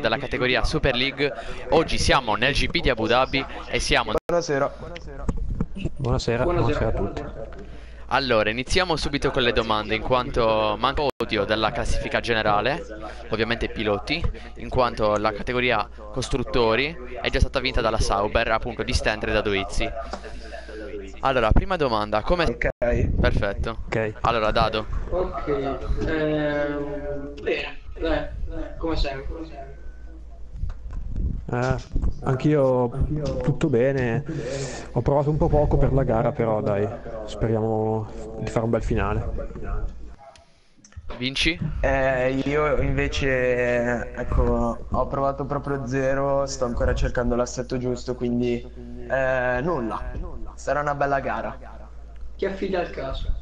della categoria Super League. Oggi siamo nel GP di Abu Dhabi e siamo... Buonasera. Buonasera, buonasera a tutti. Allora, iniziamo subito con le domande, in quanto manca odio della classifica generale, ovviamente piloti, in quanto la categoria costruttori è già stata vinta dalla Sauber, appunto di Stendre da Doizzi. Allora, prima domanda, come... Ok. Perfetto. Ok. Allora, Dado, Ok, ehm, bene, come sempre. Eh, anch'io tutto bene. Ho provato un po' poco per la gara, però dai, speriamo di fare un bel finale. vinci? Eh, io invece, ecco, ho provato proprio zero, sto ancora cercando l'assetto giusto, quindi eh, nulla. Sarà una bella gara. Chi affida il caso?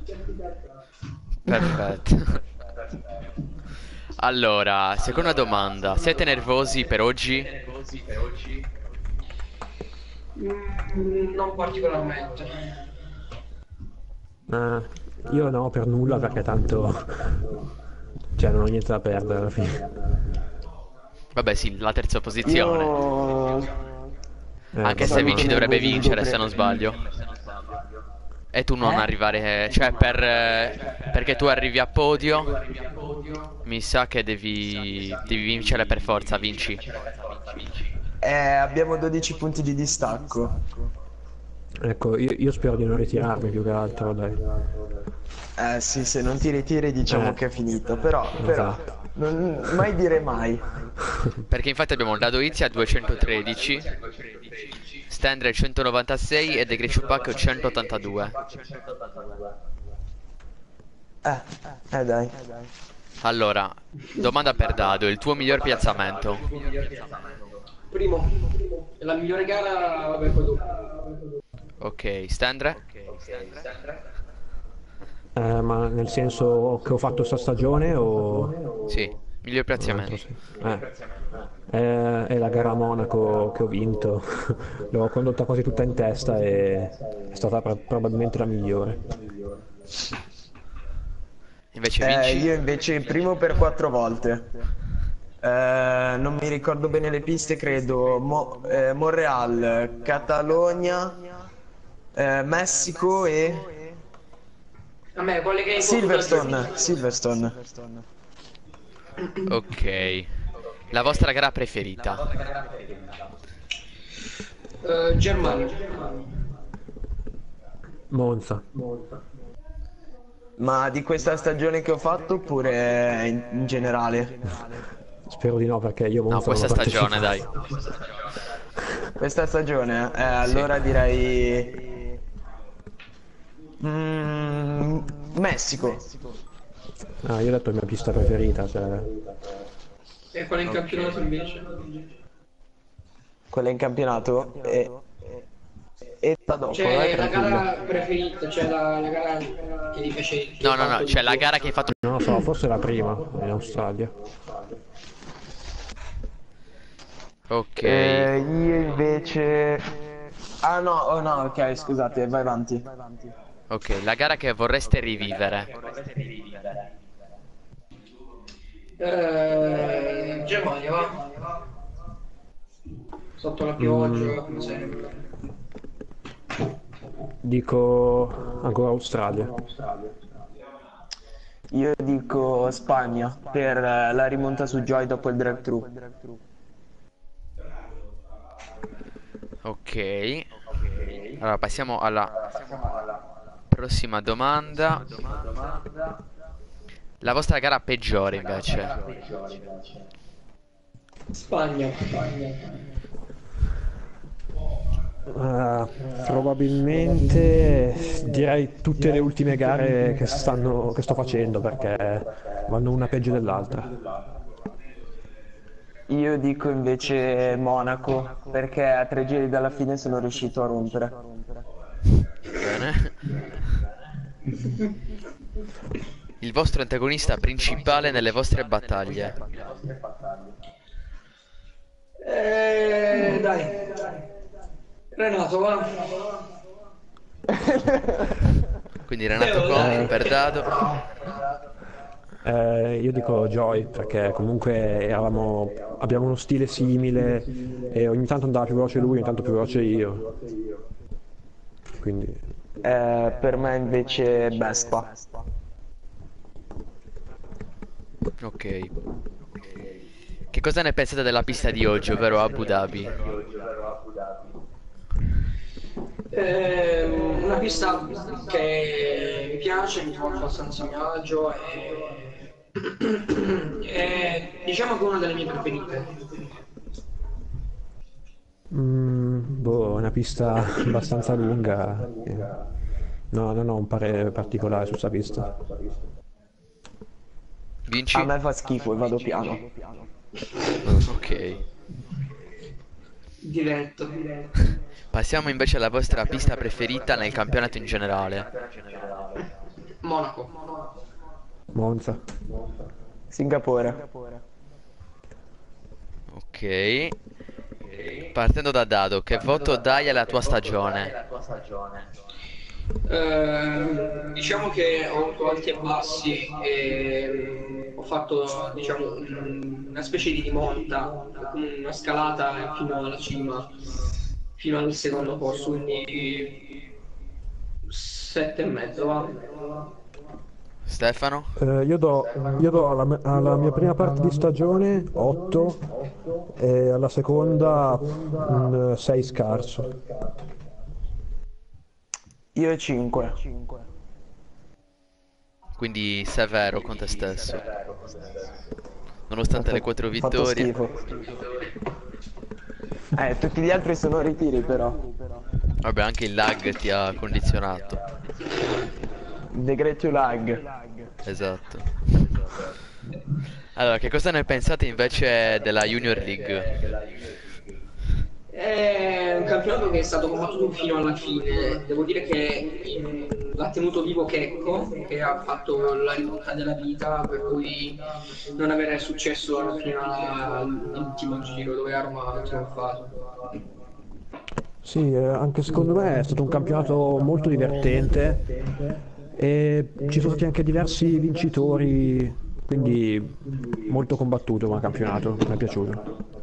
Perfetto. Allora, seconda domanda, siete nervosi per oggi? Mm, non particolarmente. Eh, io no, per nulla, perché tanto... Cioè, non ho niente da perdere alla fine. Vabbè sì, la terza posizione. Io... Eh, Anche se vinci dovrebbe vincere, se non sbaglio. E tu non Eh? arrivare... Cioè, per... eh, Perché tu arrivi a podio, mi sa che devi... Devi vincere per forza, vinci. Eh, abbiamo 12 punti di distacco. Ecco, io, io spero di non ritirarmi più che altro, dai. Eh sì, se non ti ritiri diciamo Eh. che è finito, però, però, Esatto. non mai dire mai. Perché infatti abbiamo Dado Izzi a 213, Stendre 196 e De Greciupac 182. Eh, eh dai. Allora, domanda per Dado, il tuo miglior piazzamento? Primo, la migliore gara, vabbè, poi dopo. Ok, Stendre? Eh, ma nel senso che ho fatto sta stagione o... Sì, miglior piazzamento. Eh. Eh, è la gara a Monaco che ho vinto. L'ho condotta quasi tutta in testa e è stata pro- probabilmente la migliore. Invece Eh, io invece primo per quattro volte. Eh, non mi ricordo bene le piste, credo Mo- eh, Monreal, Catalogna, eh, Messico e me, quelle che hai Silverstone. Silverstone. Ok. La vostra gara preferita? Eh, Germania. Monza. Ma di questa stagione che ho fatto oppure in, in generale? Spero di no perché io Monza No, questa stagione, dai. Questa stagione? Eh, allora direi... Mm, Messico. Ah, io ho detto la mia pista preferita, cioè... E quella in campionato invece? Quella in campionato e... E da dopo, Cioè, eh, la gara preferita, cioè la, la gara che ti piace. che No, no, no, di la più. gara che hai fatto... Non lo so, forse la prima in Australia. Ok. Eh, io invece... Ah no, oh no, ok, scusate, vai avanti. Ok, la gara che vorreste rivivere. Eh, Germania, va. Sotto la pioggia, come sempre. Dico ancora Australia. Io dico Spagna per eh, la rimonta su Joy dopo il drive-thru. Ok. Allora, passiamo alla prossima domanda. La vostra gara peggiore, invece. Spagna. Ah, probabilmente direi tutte le ultime gare che, stanno, che sto facendo perché vanno una peggio dell'altra. Io dico invece Monaco perché a tre giri dalla fine sono riuscito a rompere. Bene. Il vostro antagonista principale nelle vostre battaglie. Eh, dai. Renato, va. Quindi Renato Conti per Dado. Eh, io dico Joy perché comunque eravamo, abbiamo uno stile simile e ogni tanto andava più veloce lui, ogni tanto più veloce io. Quindi Eh, per me invece Vespa. Ok. Che cosa ne pensate della pista di oggi, ovvero Abu Dhabi? Ehm, una pista che mi piace, mi trovo abbastanza a mio agio e... e diciamo che è una delle mie preferite. mm, boh, una pista abbastanza lunga. eh. No, non ho un parere particolare su questa pista. Vinci? A me fa schifo e vado piano. Ok. Diretto. Passiamo invece alla vostra pista preferita nel campionato in generale. Monaco. Monza. Singapore. Ok. Partendo da Dado, che voto dai alla tua stagione? Ehm, diciamo che ho avuto alti e bassi e ho fatto diciamo un- una specie di rimonta, una scalata fino alla cima, fino al secondo posto, quindi sette e mezzo va. Stefano? Eh, io do, io do alla, alla mia prima parte di stagione 8 e alla seconda 6 scarso. Io 5. Quindi severo con te stesso. Nonostante le quattro Fatto vittorie. schifo. Eh, tutti gli altri sono ritiri però. Vabbè, anche il lag ti ha condizionato. The Great to Lag. Esatto. Allora, che cosa ne pensate invece della Junior League? È un campionato che è stato combattuto fino alla fine. Devo dire che eh, l'ha tenuto vivo Checco, che ha fatto la rimonta della vita, per cui non avere successo fino all'ultimo giro dove Arma ha trionfato. Sì, eh, anche secondo me è stato un campionato molto divertente e ci sono stati anche diversi vincitori, quindi molto combattuto come campionato, mi è piaciuto.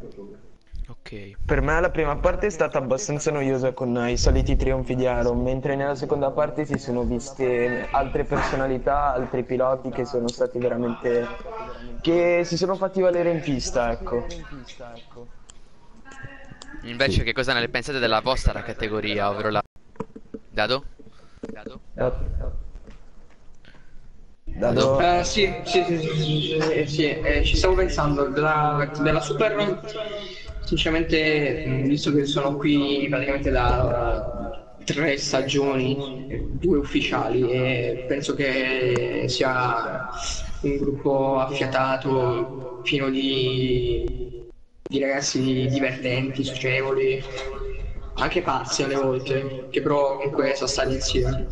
Ok. Per me la prima parte è stata abbastanza noiosa con i soliti trionfi di Aaron, mentre nella seconda parte si sono viste altre personalità, altri piloti che sono stati veramente... che si sono fatti valere in pista, ecco. Invece, che cosa ne pensate della vostra categoria, ovvero la... Dado? Dado? Dato... Eh, sì, sì, sì, sì, sì, sì, sì, eh, ci stavo pensando della, della Super, sinceramente, mh, visto che sono qui praticamente da tre stagioni, due ufficiali, e penso che sia un gruppo affiatato, pieno di, di ragazzi divertenti, socievoli, anche pazzi alle volte, che però comunque sono stati insieme.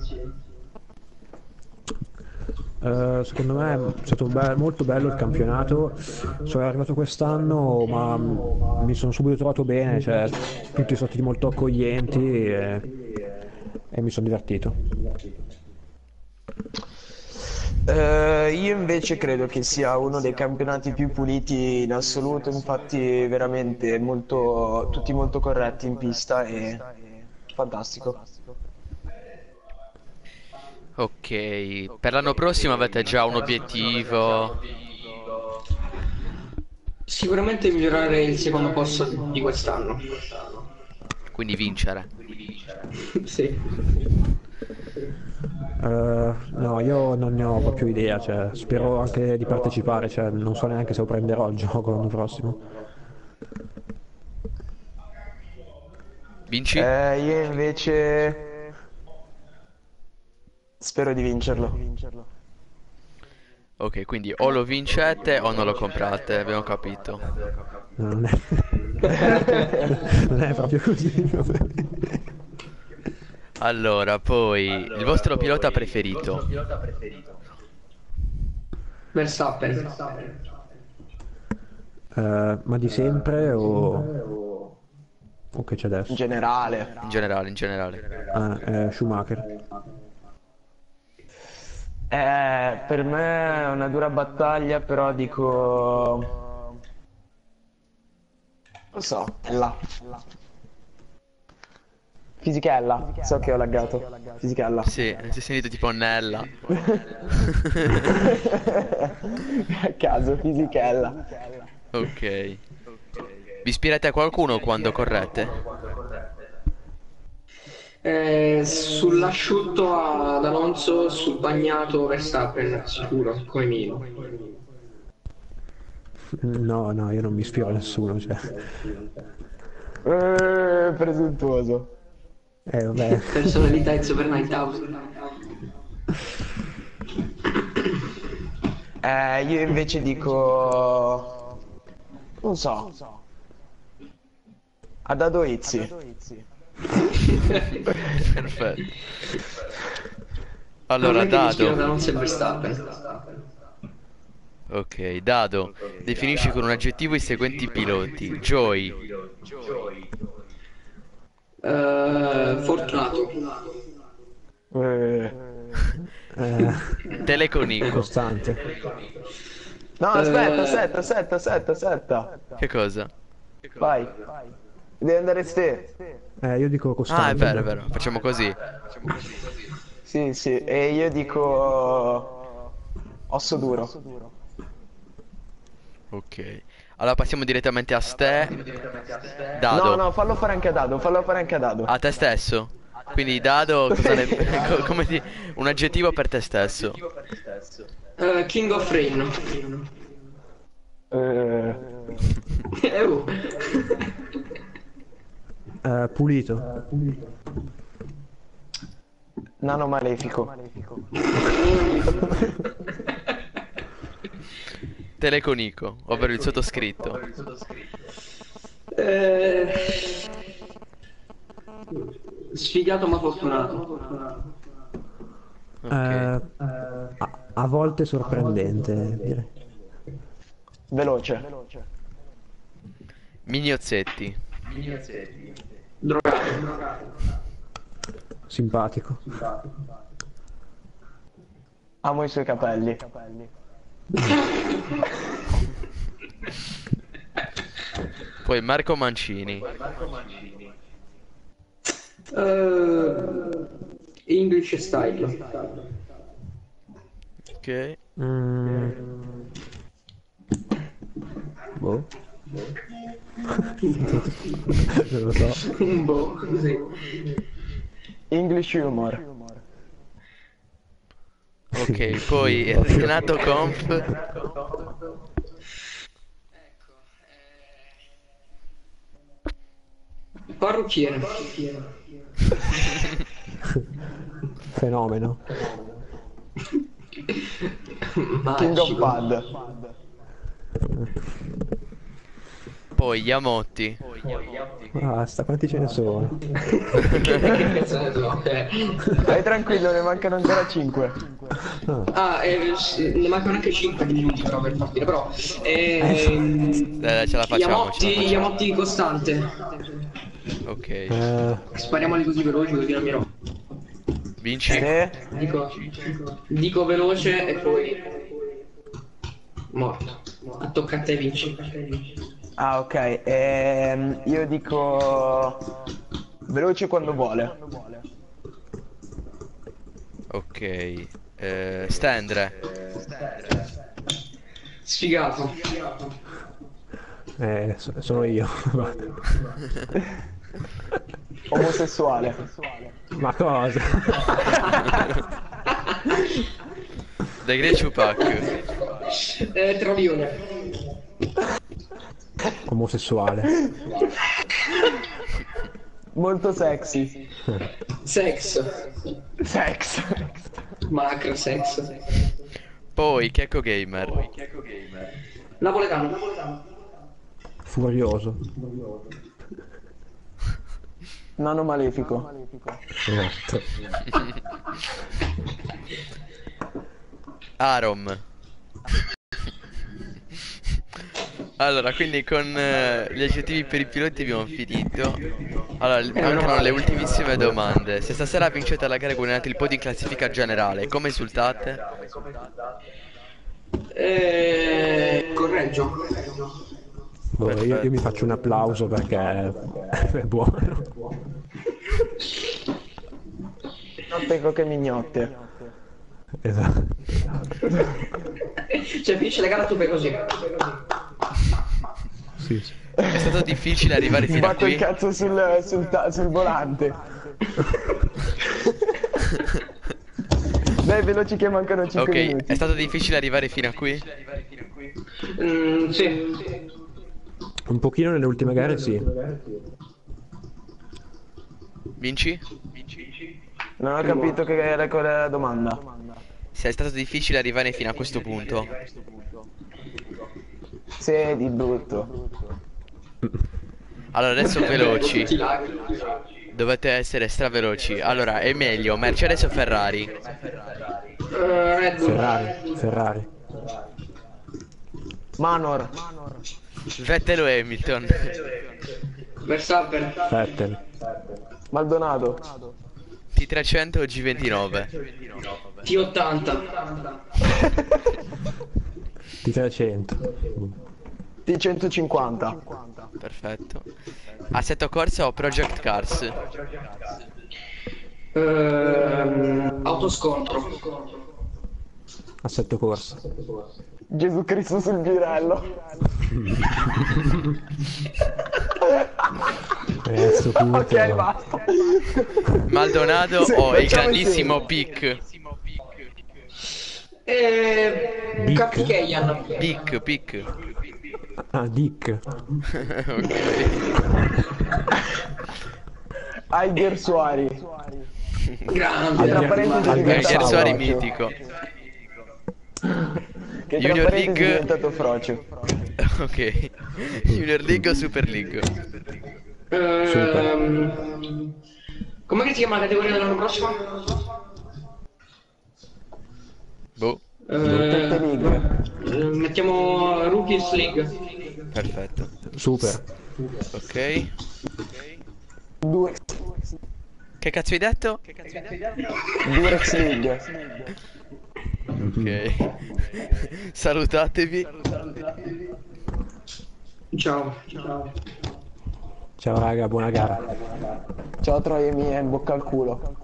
Eh, secondo me è stato be- molto bello il campionato. Sono arrivato quest'anno, ma mi sono subito trovato bene, cioè, tutti sono stati molto accoglienti e, e mi sono divertito. Eh, io invece credo che sia uno dei campionati più puliti in assoluto, infatti veramente molto, tutti molto corretti in pista e fantastico. Ok. Per l'anno prossimo avete già un obiettivo? Sicuramente migliorare il secondo posto di quest'anno. Quindi vincere. sì. Eh, no, io non ne ho proprio idea, cioè, spero anche di partecipare, cioè, non so neanche se lo prenderò il gioco l'anno prossimo. Vinci? Eh, io invece spero di vincerlo. Ok, quindi o lo vincete o non lo comprate, abbiamo capito. No, non è, non è proprio così. Allora, poi il vostro pilota preferito? Verstappen. Eh, ma di sempre o, o che c'è In adesso? generale. In generale, in generale. Ah, eh, Schumacher. Eh, per me è una dura battaglia, però dico... Non so, è là. Fisichella, so che ho laggato. Fisichella. Sì, si è sentito tipo Nella. A caso, fisichella. Ok. Vi ispirate a qualcuno quando correte? Eh, sull'asciutto ad Alonso, sul bagnato Verstappen, sicuro, come minimo. No, no, io non mi ispiro a nessuno, cioè. Eh, presuntuoso. Eh, vabbè. Personalità in Super Night Out. Eh, io invece dico... Non so. Ad Adoizzi. Perfetto. Allora, Non Dado. Alonso e Verstappen. Ok, Dado. Definisci con un aggettivo i seguenti piloti. Joy, Eh, fortunato. Eh. Eh, Teleconico. costante. No, aspetta, Eh. aspetta, aspetta, aspetta, aspetta. Che cosa? Vai. Devi andare ste. Eh, io dico costante. Ah, è vero, è vero. Facciamo così. Sì, sì. E io dico... Osso duro. Ok. Allora passiamo direttamente a ste. Dado. No, no, fallo fare anche a Dado, fallo fare anche a Dado. A te stesso. Quindi Dado, cosa ne... co- come ti... un aggettivo per te stesso. Eh, King of Rain. Eh, Eh, pulito. nano malefico. Teleconico, ovvero il sottoscritto. Eh, Sfigato ma fortunato. Ok. Eh, a, a volte sorprendente, direi. Veloce. Mignozzetti. Drogato. Simpatico. Amo i suoi capelli. Poi Marco Mancini. Eh, English style. Ok. Mm. Boh. Non lo so. Un po' così. English humor. Ok, poi Renato Conf. Parrucchiere. Fenomeno. King of. Pad. Poi Yamotti. Basta, quanti ce ne sono? Che cazzo ne so, eh. Vai tranquillo, ne mancano ancora 5. Ah, eh, ne mancano anche 5 minuti però per partire, però... ehm, Eh, ce la facciamo, ce la Yamotti, facciamo. Yamotti costante. Ok. eh, Spariamoli così veloci così non mi rompo. Vinci. Sì. Dico, dico veloce e poi... Morto. A tocca a te vinci. Ah, ok. Ehm, io dico... Veloce quando vuole. Ok. Eh, Stendre. Sfigato. eh, so- sono io. Omosessuale. Ma cosa? The Great Chupac. Eh, travione. Omosessuale. Molto sexy. Sex. Sex. Macro sex. Poi Checco Gamer. Napoletano. Furioso. Nano malefico. Esatto. Arom. Allora, quindi con eh, gli aggettivi per i piloti abbiamo finito. Allora, l- mancano le ultimissime domande. Se stasera vincete la gara e guadagnate il podio in classifica generale, come esultate? Eh, correggio. Boh, io, io mi faccio un applauso perché è buono. Mignotte che mignotte. Esatto. Cioè, finisce la gara tu fai così. Sì, sì. È stato difficile arrivare fino a Batto il qui. cazzo sul, sul, ta- sul volante. Dai, veloci che mancano 5 Ok, minuti. è stato difficile arrivare fino a qui? Mm, sì. Un pochino nelle ultime gare sì. Vinci? Non ho capito che era qual è la domanda. Se è stato difficile arrivare fino a questo punto. Sì, di brutto. Allora, adesso veloci. Dovete essere straveloci. Allora, è meglio Mercedes o Ferrari? Ferrari, Ferrari. Manor. Vettel o Hamilton? Verstappen. Vettel. Maldonado. T300 o G29? T80. T300. T150. Perfetto. Assetto Corsa o Project Cars? Ehm, autoscontro. Assetto corsa. Gesù Cristo sul girello. Ok, basta. Maldonado o il facciamo grandissimo. Pic? E... Dick. Kartikeyan. Pic, Pic. Ah, Dick. ok. Aiger Suari. Grande. Alger Suari mitico. Che Junior League. è diventato frocio. ok. Junior League o Super League? Ehm, Com'è che si chiama la categoria dell'anno prossimo? Boh, League. eh, mettiamo Rookies League. perfetto. Super. Ok. Due, Che cazzo hai detto? Durex League. Ok. Salutatevi. Ciao. Ciao. Ciao raga, buona gara. Ciao Troie mie, in bocca al culo.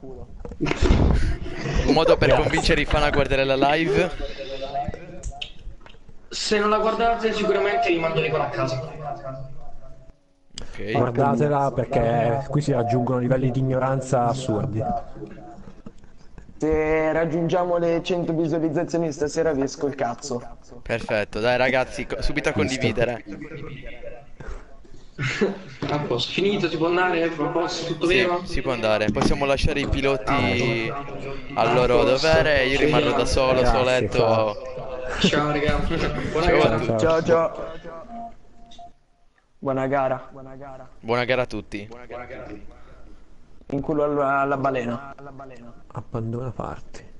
Un modo per convincere i fan a guardare la live. Se non la guardate sicuramente vi mando Nicola a casa. Ok. Guardatela perché qui si raggiungono livelli di ignoranza assurdi. Se raggiungiamo le 100 visualizzazioni stasera vi esco il cazzo. Perfetto, dai ragazzi, co- subito a condividere. A posto. Finito, si può andare? A posto, tutto Sì, vero? si può andare. Possiamo lasciare i piloti al loro dovere. Io rimarrò da solo, Grazie, soletto. Ciao raga. Buona Ciao a gara. tutti. Ciao ciao. Buona gara. Buona gara a tutti. In culo alla, alla balena. Abbandona parti.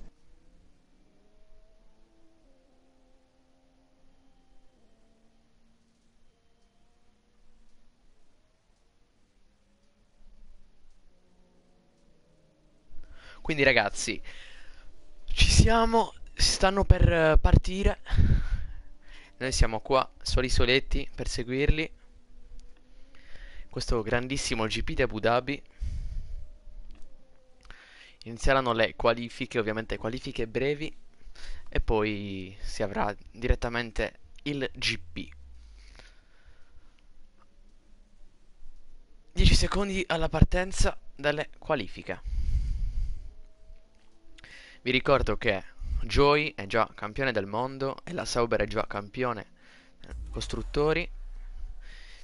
Quindi ragazzi, ci siamo, stanno per eh, partire. Noi siamo qua, soli soletti, per seguirli. Questo grandissimo GP di Abu Dhabi. Inizieranno le qualifiche, ovviamente qualifiche brevi. E poi si avrà direttamente il GP. 10 secondi alla partenza delle qualifiche. Vi ricordo che Joy è già campione del mondo e la Sauber è già campione costruttori.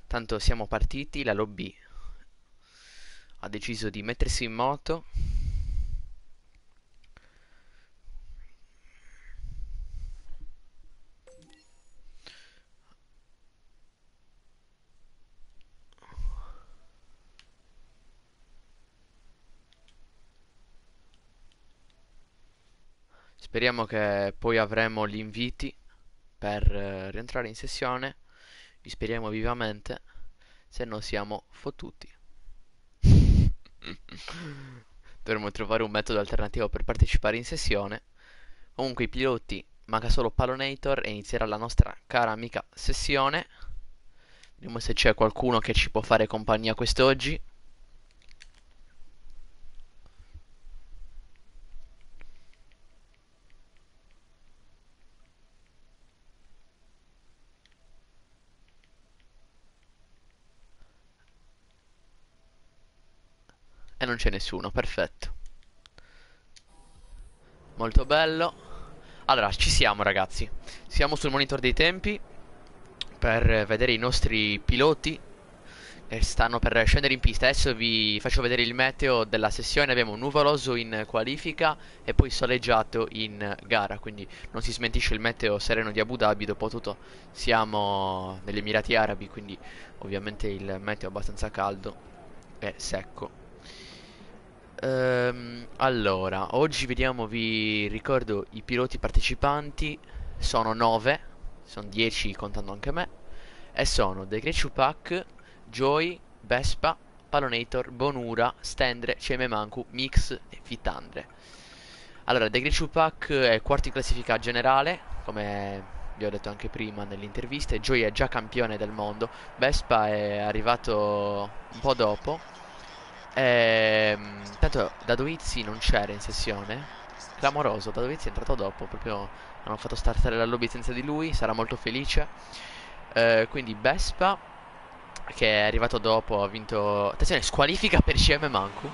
Tanto siamo partiti, la lobby ha deciso di mettersi in moto. Speriamo che poi avremo gli inviti per eh, rientrare in sessione. Vi speriamo vivamente, se no siamo fottuti. Dovremmo trovare un metodo alternativo per partecipare in sessione. Comunque i piloti, manca solo Palonator e inizierà la nostra cara amica sessione. Vediamo se c'è qualcuno che ci può fare compagnia quest'oggi. E non c'è nessuno, perfetto. Molto bello. Allora, ci siamo ragazzi. Siamo sul monitor dei tempi per vedere i nostri piloti che stanno per scendere in pista. Adesso vi faccio vedere il meteo della sessione. Abbiamo nuvoloso in qualifica e poi soleggiato in gara. Quindi non si smentisce il meteo sereno di Abu Dhabi. Dopotutto siamo negli Emirati Arabi, quindi ovviamente il meteo è abbastanza caldo e secco. Ehm, allora, oggi vediamo, vi ricordo i piloti partecipanti, sono 9, sono 10 contando anche me, e sono The Great Pack, Joy, Vespa, Palonator, Bonura, Stendre, CM Manku, Mix e Fitandre. Allora, The Great Pack è quarto in classifica generale, come vi ho detto anche prima nelle interviste, Joy è già campione del mondo, Vespa è arrivato un po' dopo, Ehm, tanto Dadoizzi non c'era in sessione. Clamoroso, Dadoizzi è entrato dopo, proprio hanno fatto startare la lobby senza di lui, sarà molto felice. Eh, quindi Vespa, che è arrivato dopo, ha vinto... Attenzione, squalifica per CM Manku.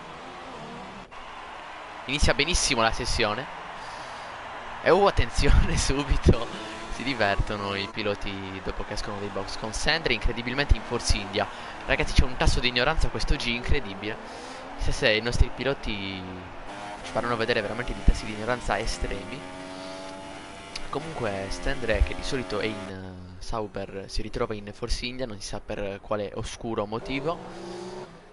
Inizia benissimo la sessione. E oh, attenzione subito. Si divertono i piloti dopo che escono dai box. Con Sandri incredibilmente in Force India. Ragazzi c'è un tasso di ignoranza quest'oggi incredibile. Chissà se i nostri piloti ci faranno vedere veramente dei tassi di ignoranza estremi. Comunque Stendre che di solito è in uh, Sauber si ritrova in Force India, non si sa per quale oscuro motivo.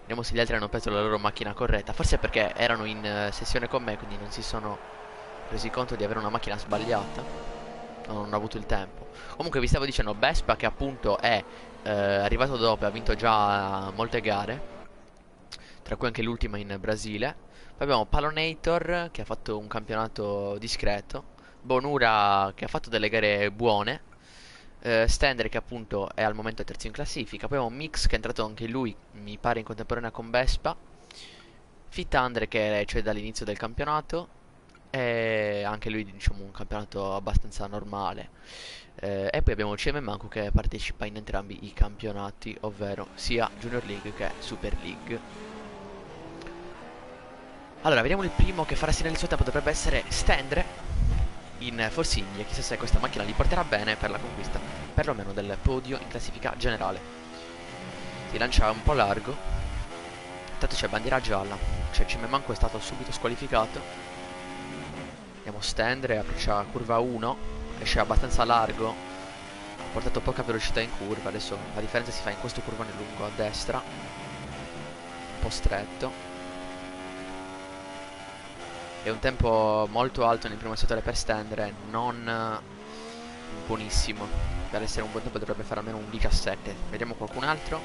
Vediamo se gli altri hanno preso la loro macchina corretta. Forse perché erano in uh, sessione con me, quindi non si sono resi conto di avere una macchina sbagliata. Non hanno avuto il tempo. Comunque vi stavo dicendo Vespa che appunto è eh, arrivato dopo, ha vinto già molte gare, tra cui anche l'ultima in Brasile. Poi abbiamo Palonator che ha fatto un campionato discreto, Bonura che ha fatto delle gare buone, eh, Stender che appunto è al momento terzo in classifica, poi abbiamo Mix che è entrato anche lui, mi pare in contemporanea con Vespa, Fit Andre che c'è dall'inizio del campionato, e anche lui diciamo un campionato abbastanza normale. Eh, e poi abbiamo CM Manco che partecipa in entrambi i campionati, ovvero sia Junior League che Super League. Allora, vediamo il primo che farà segno il suo tempo, dovrebbe essere Stendre in Force India. Chissà se questa macchina li porterà bene per la conquista, perlomeno del podio in classifica generale. Si lancia un po' largo. Intanto c'è bandiera gialla, cioè CM Manco è stato subito squalificato. Andiamo Stendre, approccia curva 1 esce abbastanza largo. Ha portato poca velocità in curva. Adesso la differenza si fa in questo curvone lungo a destra. Un po' stretto. È un tempo molto alto nel primo settore per stendere. Non buonissimo. Per essere un buon tempo dovrebbe fare almeno un 17 vediamo qualcun altro.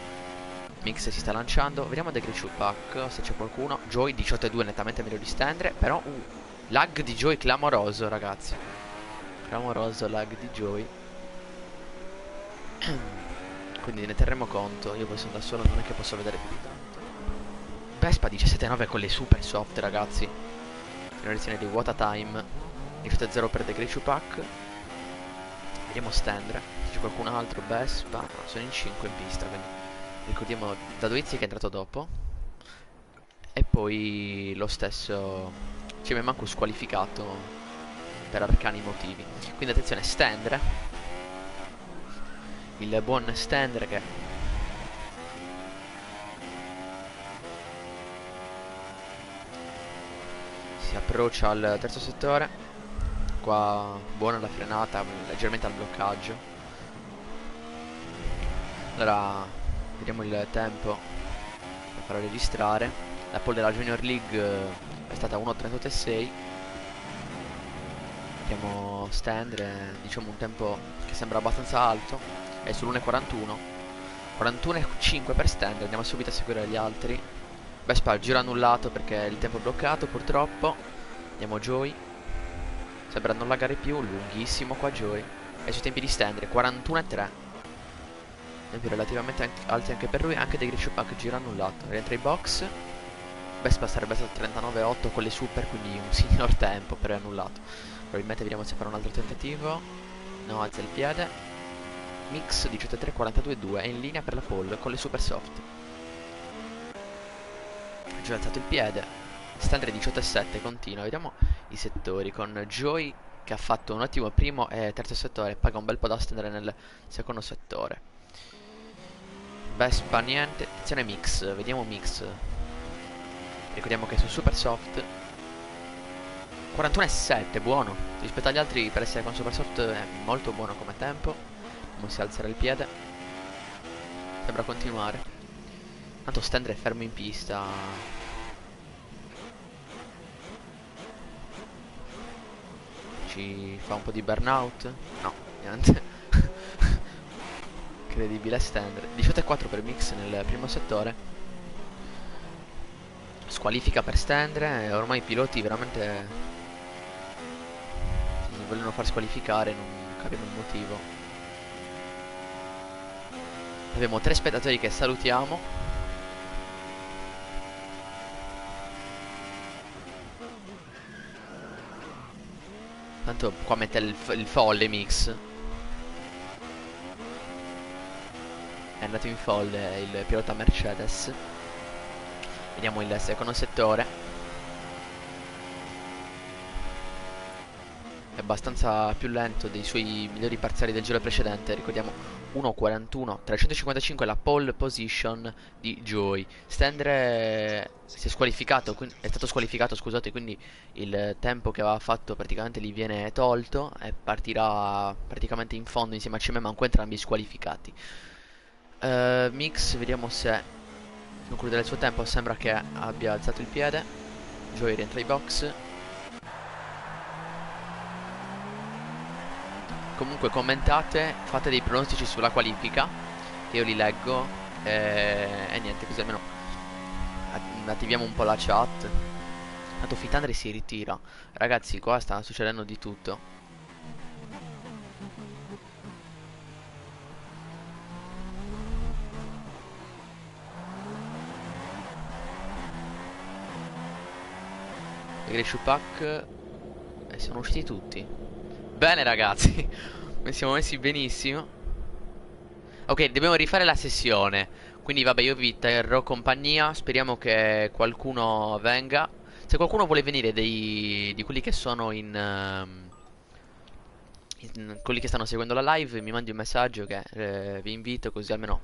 Mix si sta lanciando. Vediamo The Great Pack se c'è qualcuno. Joy 18-2 nettamente meglio di stendere però uh, lag di Joy clamoroso ragazzi clamoroso lag di Joy quindi ne terremo conto. Io poi sono da solo non è che posso vedere più di tanto. Vespa 17-9 con le super soft ragazzi. Finalizzazione di Wata Time. 17-0 per The Great Pack vediamo Stendre. Se c'è qualcun altro? Vespa. No, sono in 5 in pista quindi ricordiamo Dadoizzi che è entrato dopo. E poi lo stesso. Ci mi manco squalificato per arcani motivi. Quindi attenzione, Stendre. Il buon Stendre che... Si approccia al terzo settore. Qua buona la frenata, leggermente al bloccaggio. Allora, vediamo il tempo per farlo registrare. La pole della Junior League è stata 1.38.6 Mettiamo stand, diciamo un tempo che sembra abbastanza alto. è sull'1.41 41.5 per stand andiamo subito a seguire gli altri. Vespa giro annullato perché il tempo è bloccato purtroppo. Andiamo Joy. Sembra non laggare più lunghissimo qua Joy. E sui tempi di stand 41.3 tempi relativamente alti anche per lui anche dei Grishu Pack giro annullato rientra in box. Vespa sarebbe stato 39.8 con le super quindi un signor tempo per annullato probabilmente vediamo se farà un altro tentativo. No alza il piede. Mix 17.3 42.2 è in linea per la pole con le super soft. Ha alzato il piede. Standard 18.7 continua. Vediamo i settori con Joy che ha fatto un ottimo primo e terzo settore. Paga un bel po' da stendere nel secondo settore. Vespa niente. Attenzione Mix. Vediamo Mix. Ricordiamo che su super soft 41,7 buono. Rispetto agli altri per essere con super soft è molto buono come tempo. Non si alzerà il piede. Sembra continuare. Tanto Stendre è fermo in pista. Ci fa un po' di burnout? No, niente. Incredibile Stendre 18,4 per Mix nel primo settore. Squalifica per Stendre Ormai i piloti veramente vogliono far squalificare Non capiamo il motivo Abbiamo tre spettatori che salutiamo. Tanto qua mette il, il folle mix. È andato in folle il pilota Mercedes. Vediamo il secondo settore. È abbastanza più lento dei suoi migliori parziali del giro precedente. Ricordiamo 1.41 355 la pole position di Joy Stendre si è squalificato è stato squalificato scusate quindi il tempo che aveva fatto praticamente gli viene tolto e partirà praticamente in fondo insieme a Cime Manco entrambi squalificati. Uh, Mix vediamo se conclude il suo tempo sembra che abbia alzato il piede. Joy rientra in box comunque commentate, fate dei pronostici sulla qualifica, che io li leggo e, e niente, così almeno attiviamo un po' la chat. Tanto Fitandri si ritira. Ragazzi, qua sta succedendo di tutto. Greshu Pack e eh, sono usciti tutti. Bene ragazzi. Mi siamo messi benissimo. Ok dobbiamo rifare la sessione. Quindi vabbè io vi terrò compagnia. Speriamo che qualcuno venga. Se qualcuno vuole venire dei, di quelli che sono in, um, in, Quelli che stanno seguendo la live Mi mandi un messaggio che eh, vi invito Così almeno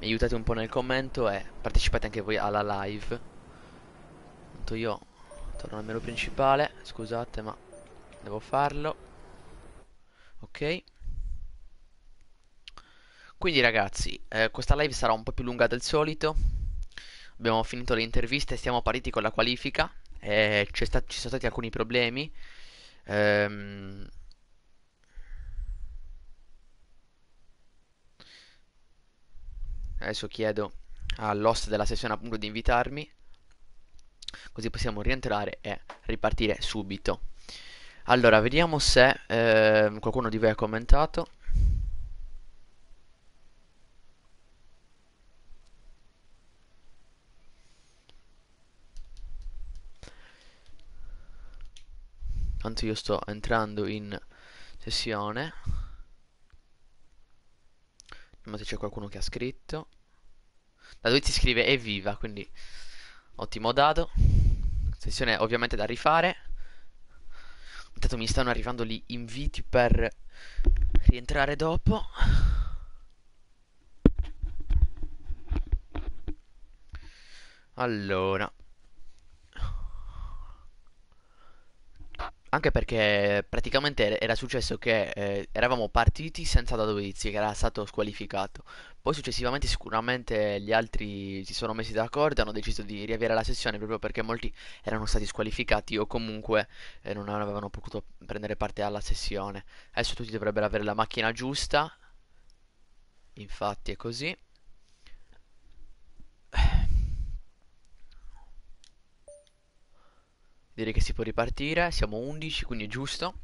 mi aiutate un po' nel commento E partecipate anche voi alla live. Tanto io torno al menu principale. Scusate ma devo farlo ok? Quindi ragazzi eh, questa live sarà un po' più lunga del solito. Abbiamo finito le interviste stiamo partiti con la qualifica eh, ci sono stati alcuni problemi. Ehm... adesso chiedo all'host della sessione appunto di invitarmi. Così possiamo rientrare e ripartire subito allora, vediamo se eh, qualcuno di voi ha commentato. Tanto io sto entrando in sessione. Vediamo se c'è qualcuno che ha scritto. Da dove si scrive evviva, quindi ottimo dado. Sessione ovviamente da rifare. Intanto mi stanno arrivando gli inviti per rientrare dopo. Allora. Anche perché praticamente era successo che eh, eravamo partiti senza Dadovizzi che era stato squalificato. Poi successivamente sicuramente gli altri si sono messi d'accordo e hanno deciso di riavere la sessione proprio perché molti erano stati squalificati o comunque eh, non avevano potuto prendere parte alla sessione. Adesso tutti dovrebbero avere la macchina giusta. Infatti è così. Direi che si può ripartire. Siamo 11, quindi è giusto.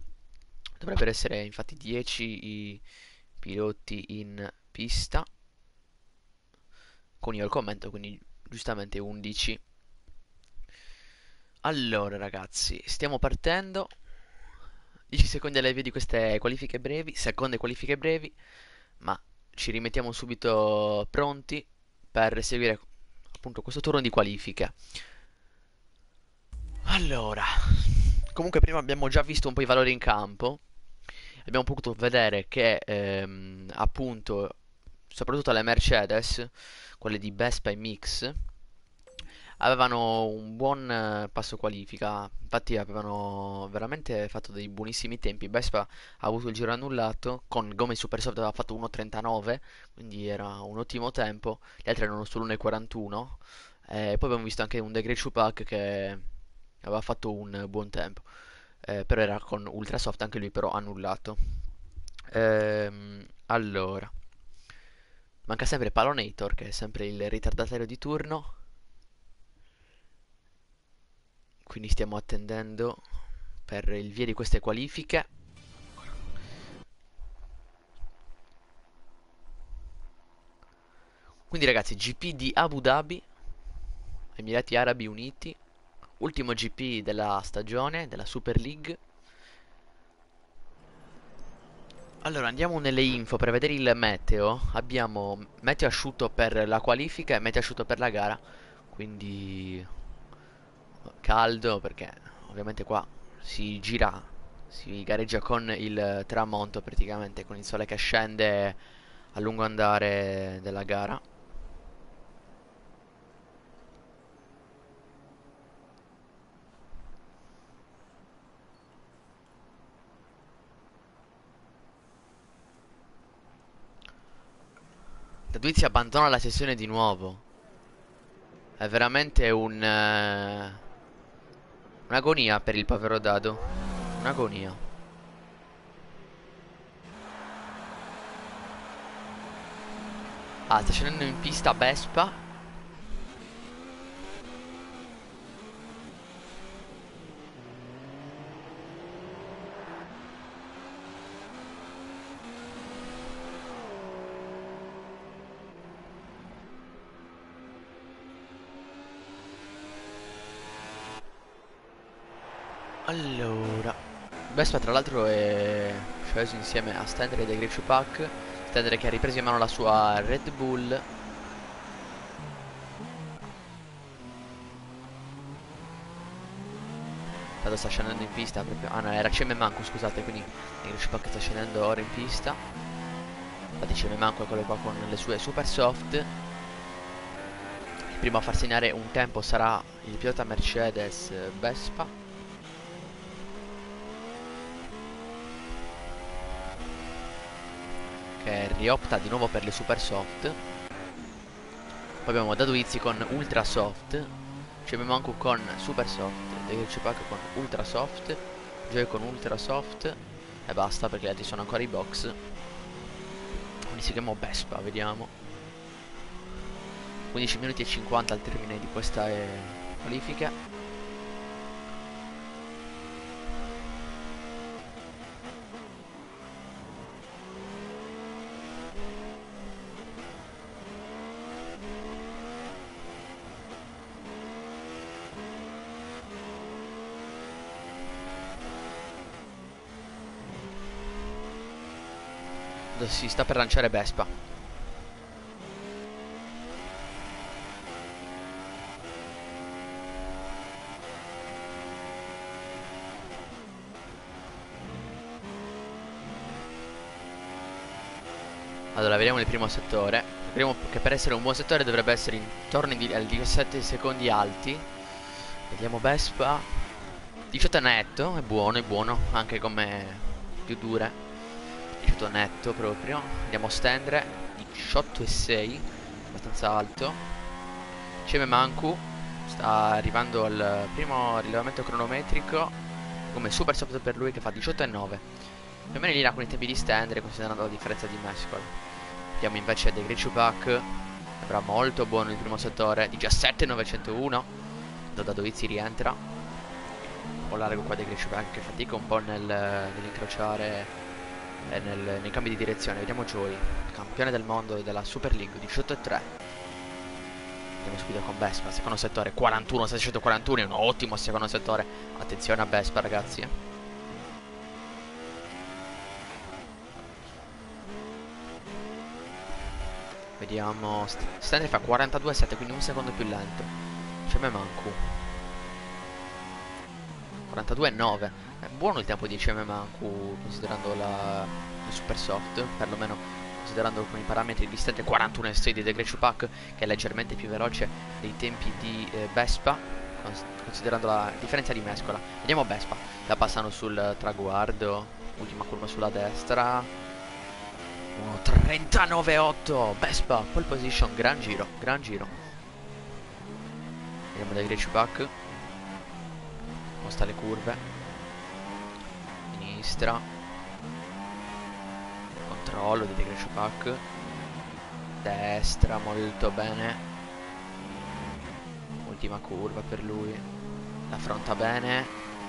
Dovrebbero essere infatti 10 i piloti in pista. Con io il commento, quindi giustamente 11. Allora ragazzi, stiamo partendo. 10 secondi alle vie di queste qualifiche brevi, seconde qualifiche brevi, ma ci rimettiamo subito pronti per seguire appunto questo turno di qualifiche. Allora, comunque prima abbiamo già visto un po' i valori in campo. Abbiamo potuto vedere che ehm, appunto, soprattutto le Mercedes, quelle di Vespa e Mix, avevano un buon eh, passo qualifica. Infatti avevano veramente fatto dei buonissimi tempi. Vespa ha avuto il giro annullato, con gomme super soft aveva fatto 1.39, quindi era un ottimo tempo. Gli altri erano solo 1.41. E poi abbiamo visto anche un The Great Pack che aveva fatto un buon tempo. Eh, però era con Ultrasoft, anche lui però annullato. Ehm, allora. Manca sempre Palonator, che è sempre il ritardatario di turno. Quindi stiamo attendendo per il via di queste qualifiche. Quindi ragazzi, GP di Abu Dhabi, Emirati Arabi Uniti, ultimo GP della stagione, della Super League. Allora andiamo nelle info per vedere il meteo. Abbiamo meteo asciutto per la qualifica e meteo asciutto per la gara. Quindi caldo perché ovviamente qua si gira, si gareggia con il tramonto praticamente, con il sole che scende a lungo andare della gara. Daduizzi abbandona la sessione di nuovo. È veramente un... eh, un'agonia per il povero Dado. Un'agonia. Ah, sta scendendo in pista Vespa. Allora, Vespa tra l'altro è sceso insieme a Stendere dei Great Pack. Stendere che ha ripreso in mano la sua Red Bull. Tanto sta scendendo in pista proprio. Ah no, era CM Manco, scusate, quindi Great Pack sta scendendo ora in pista. Infatti CM Manco è quello qua con le sue super soft. Il primo a far segnare un tempo sarà il pilota Mercedes Vespa. Che riopta di nuovo per le super soft. Poi abbiamo Daduizzi con ultra soft. Cemimanku con super soft. Degercipak con ultra soft. Joy con ultra soft. E basta perché gli altri sono ancora i box. Quindi si chiama Vespa vediamo. 15 minuti e 50 al termine di questa eh, qualifica si sta per lanciare Vespa. Allora, vediamo il primo settore. Vediamo che per essere un buon settore dovrebbe essere intorno ai 17 secondi alti. Vediamo Vespa. 18 netto, è buono, è buono, anche come più dure tutto netto proprio. Andiamo a stendere. 18 e 6 abbastanza alto. Ceme Manku sta arrivando al primo rilevamento cronometrico. Come super soft per lui che fa 18 e 9 più o meno in linea con i tempi di stendere considerando la differenza di mescol. Abbiamo invece De Griciupac, sembra molto buono il primo settore, 17-901, da Dovizzi rientra. Un po' largo qua De Griciupac che fatica un po' nel, nell'incrociare nel, nei cambi di direzione. Vediamo Joy, campione del mondo della Super League, 18-3. Andiamo subito con Vespa, secondo settore 41, 641, è un ottimo secondo settore. Attenzione a Vespa ragazzi. eh. Vediamo. St- Stanley fa 42,7, quindi un secondo più lento. CM Mancu. 42,9. È buono il tempo di CM Mancu considerando la, super soft, perlomeno considerando con i parametri di Stanley 41,6 di The Great Pack, che è leggermente più veloce dei tempi di eh, Vespa, cons- considerando la differenza di mescola. Vediamo Vespa. La passano sul traguardo. Ultima curva sulla destra. 1.39.8 Vespa, pole position, gran giro, gran giro Vediamo dai Grecia Pack Mosta le curve. Sinistra. Controllo di Grecia Pack Destra, molto bene. Ultima curva per lui. L'affronta bene.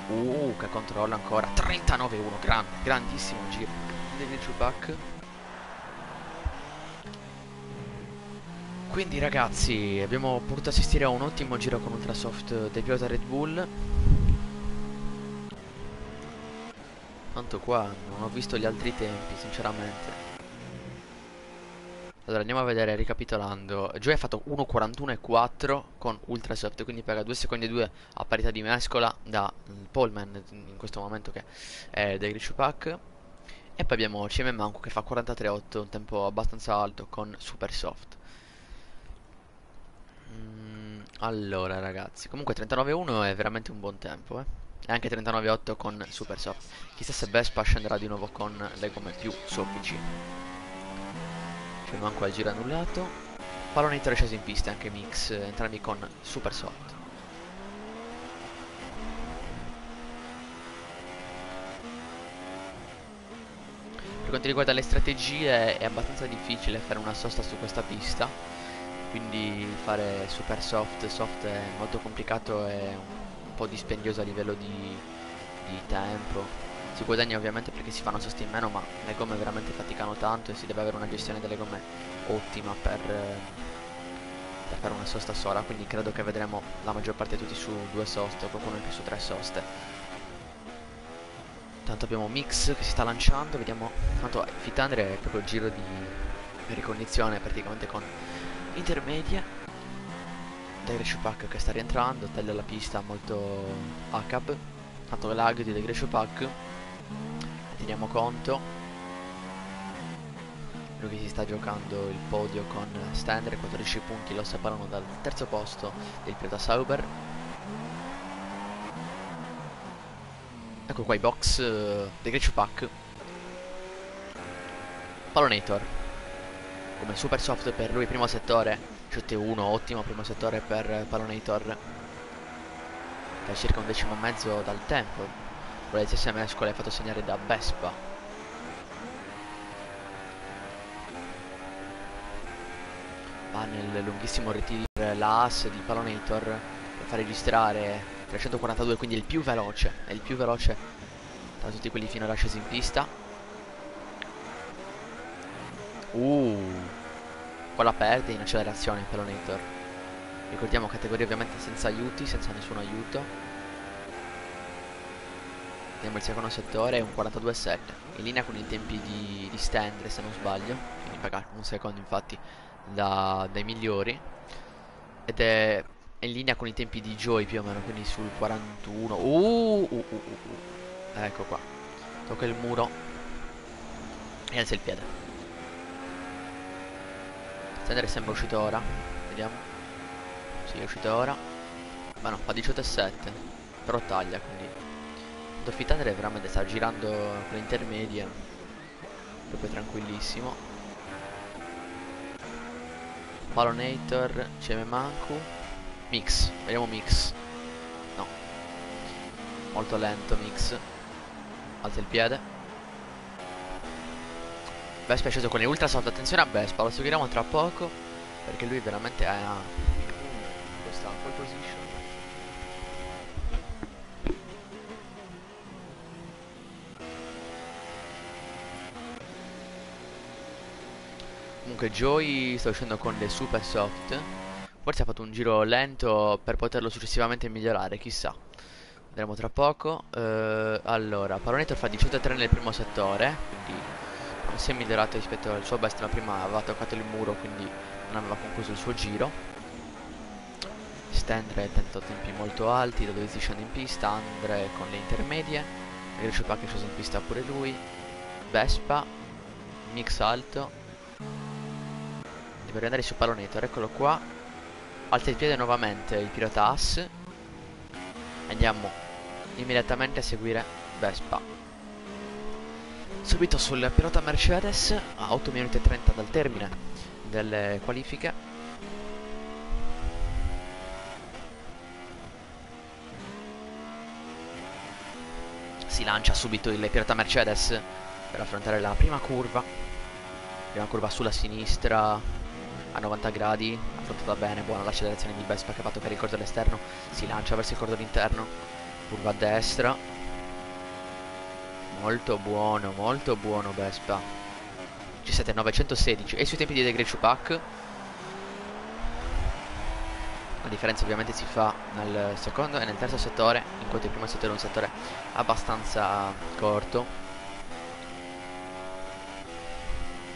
Uh, che controllo ancora. 39.1, gran, grandissimo giro. Di Pack Quindi ragazzi abbiamo potuto assistere a un ottimo giro con Ultrasoft del pilota Red Bull Tanto qua non ho visto gli altri tempi sinceramente. Allora andiamo a vedere ricapitolando. Joey ha fatto 1.41.4 con Ultrasoft Quindi pega 2 secondi e 2 a parità di mescola da mm, Poleman in questo momento che è dei Grishu Pack E poi abbiamo CM Manco che fa 43.8 Un tempo abbastanza alto con Super Soft Mm, allora ragazzi, comunque 39.1 è veramente un buon tempo, eh. E anche 39.8 con Super Soft. Chissà se Vespa scenderà di nuovo con le gomme più soffici. C'è manco al giro annullato. Pallone sceso in pista, anche Mix, entrambi con Super Soft. Per quanto riguarda le strategie è abbastanza difficile fare una sosta su questa pista quindi fare super soft soft è molto complicato e po' dispendioso a livello di, di tempo. Si guadagna ovviamente perché si fanno sosti in meno ma le gomme veramente faticano tanto e si deve avere una gestione delle gomme ottima per, per fare una sosta sola. Quindi credo che vedremo la maggior parte tutti su due soste o qualcuno più su tre soste. Tanto abbiamo Mix che si sta lanciando vediamo tanto Fitandre è proprio il giro di ricognizione praticamente con intermedia Degrescio Pack che sta rientrando taglia la pista molto ACAB tanto lag di Degrescio Pack teniamo conto. Lui che si sta giocando il podio con Stender 14 punti lo separano dal terzo posto del pilota Sauber. Ecco qua i box uh, Degrescio Pack Palonator come super soft per lui primo settore 7-1 ottimo primo settore per Palonator per circa un decimo e mezzo dal tempo. Stesse mescole fatto segnare da Vespa. Va nel lunghissimo ritiro la ass di Palonator per far registrare 342 quindi il più veloce è il più veloce tra tutti quelli finora scesi in pista. Uh, qua la perde in accelerazione il Pelonator. Ricordiamo categoria ovviamente senza aiuti, senza nessun aiuto. Vediamo il secondo settore, è un 42,7. In linea con i tempi di, di Stendre se non sbaglio. Quindi paga un secondo infatti da, dai migliori. Ed è, è in linea con i tempi di Joy più o meno, quindi sul 41. Uh, uh, uh, uh, uh. Ecco qua. Tocca il muro. E alza il piede. Stender sembra uscito ora. Vediamo. Sì, è uscito ora. Ma no, fa 18,7. Però taglia, quindi. Doffi Thunder veramente sta girando con intermedie. Proprio tranquillissimo. Palonator, CM Manku. Mix, vediamo Mix. No. Molto lento Mix. Alza il piede. Vespa è sceso con le ultra soft. Attenzione a Vespa, lo seguiremo tra poco. Perché lui veramente in questa pole position. Comunque Joey sta uscendo con le super soft. Forse ha fatto un giro lento per poterlo successivamente migliorare, chissà. Vedremo tra poco. Uh, allora, Paronetor fa 18-3 nel primo settore, quindi si è migliorato rispetto al suo best. La prima aveva toccato il muro, quindi non aveva concluso il suo giro. Stendre tenta tempi molto alti, da dove si scende in pista, Andre con le intermedie. Griscio Pack è sceso in pista pure lui. Vespa, mix alto. Deve andare su Palonetor, eccolo qua. Alza il piede nuovamente il pilota As. Andiamo immediatamente a seguire Vespa. Subito sul pilota Mercedes, a 8 minuti e 30 dal termine delle qualifiche. Si lancia subito il pilota Mercedes per affrontare la prima curva. Prima curva sulla sinistra a 90 gradi, affrontata bene, buona l'accelerazione di Vespa che ha fatto per il cordone esterno, si lancia verso il cordone interno, curva a destra. Molto buono, molto buono Vespa. G7 916 e sui tempi di The Pack la differenza ovviamente si fa nel secondo e nel terzo settore in quanto il primo settore è un settore abbastanza corto.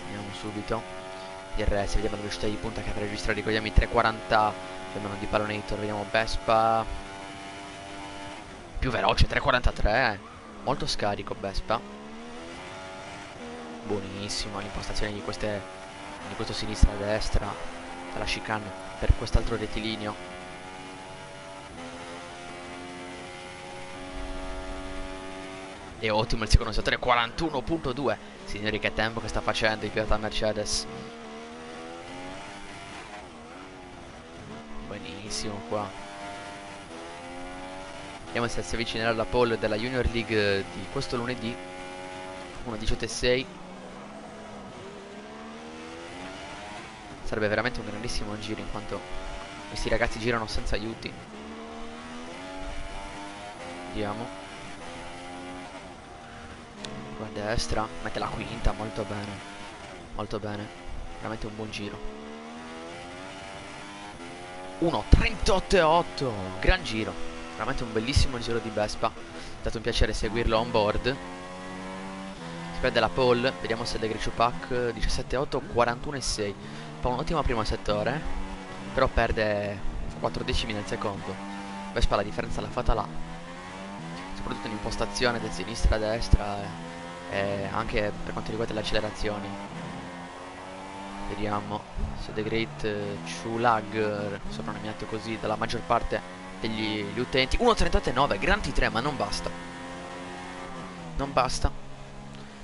Andiamo subito. DRS vediamo la velocità di punta che avrà registrato ricordiamo i 340 più o di Palonator vediamo Vespa. Più veloce 343 molto scarico Vespa. Buonissimo l'impostazione di queste di questo sinistra a destra dalla chicane per quest'altro rettilineo. E ottimo il secondo settore 41.2 signori che tempo che sta facendo il pilota Mercedes. Buonissimo qua vediamo se si avvicinerà alla pole della Junior League di questo lunedì. 1.18.6 sarebbe veramente un grandissimo giro in quanto questi ragazzi girano senza aiuti. Vediamo. Qua a destra mette la quinta molto bene. Molto bene. Veramente un buon giro. 1.38.8 gran giro veramente un bellissimo giro di Vespa. È stato un piacere seguirlo on board. Si perde la pole vediamo se le Pack 17.8 41.6 fa un ottimo primo settore però perde 4 decimi nel secondo. Vespa la differenza l'ha fatta là. Soprattutto in impostazione da sinistra a destra e, e anche per quanto riguarda le accelerazioni. Vediamo se The Great Chulag soprannominato così dalla maggior parte degli utenti 1.38.9 Gran T3 ma non basta non basta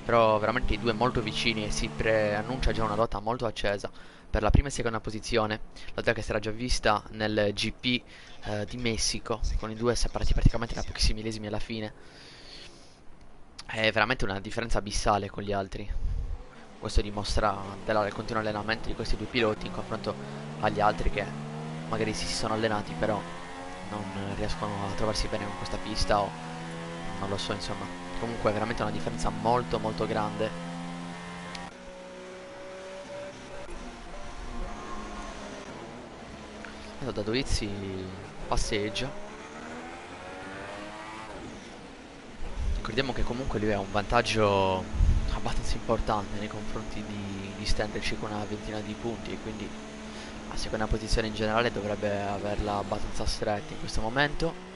però veramente i due molto vicini e si preannuncia già una lotta molto accesa per la prima e seconda posizione, lotta che si era già vista nel GP eh, di Messico, con i due separati praticamente da pochissimi millesimi alla fine. È veramente una differenza abissale con gli altri. Questo dimostra del continuo allenamento di questi due piloti in confronto agli altri che magari si sono allenati però non riescono a trovarsi bene con questa pista o non lo so insomma. Comunque è veramente una differenza molto molto grande. Da Dovizzi passeggia. Ricordiamo che comunque lui ha un vantaggio abbastanza importante nei confronti di, di Stenderci con una ventina di punti e quindi la seconda posizione in generale dovrebbe averla abbastanza stretta in questo momento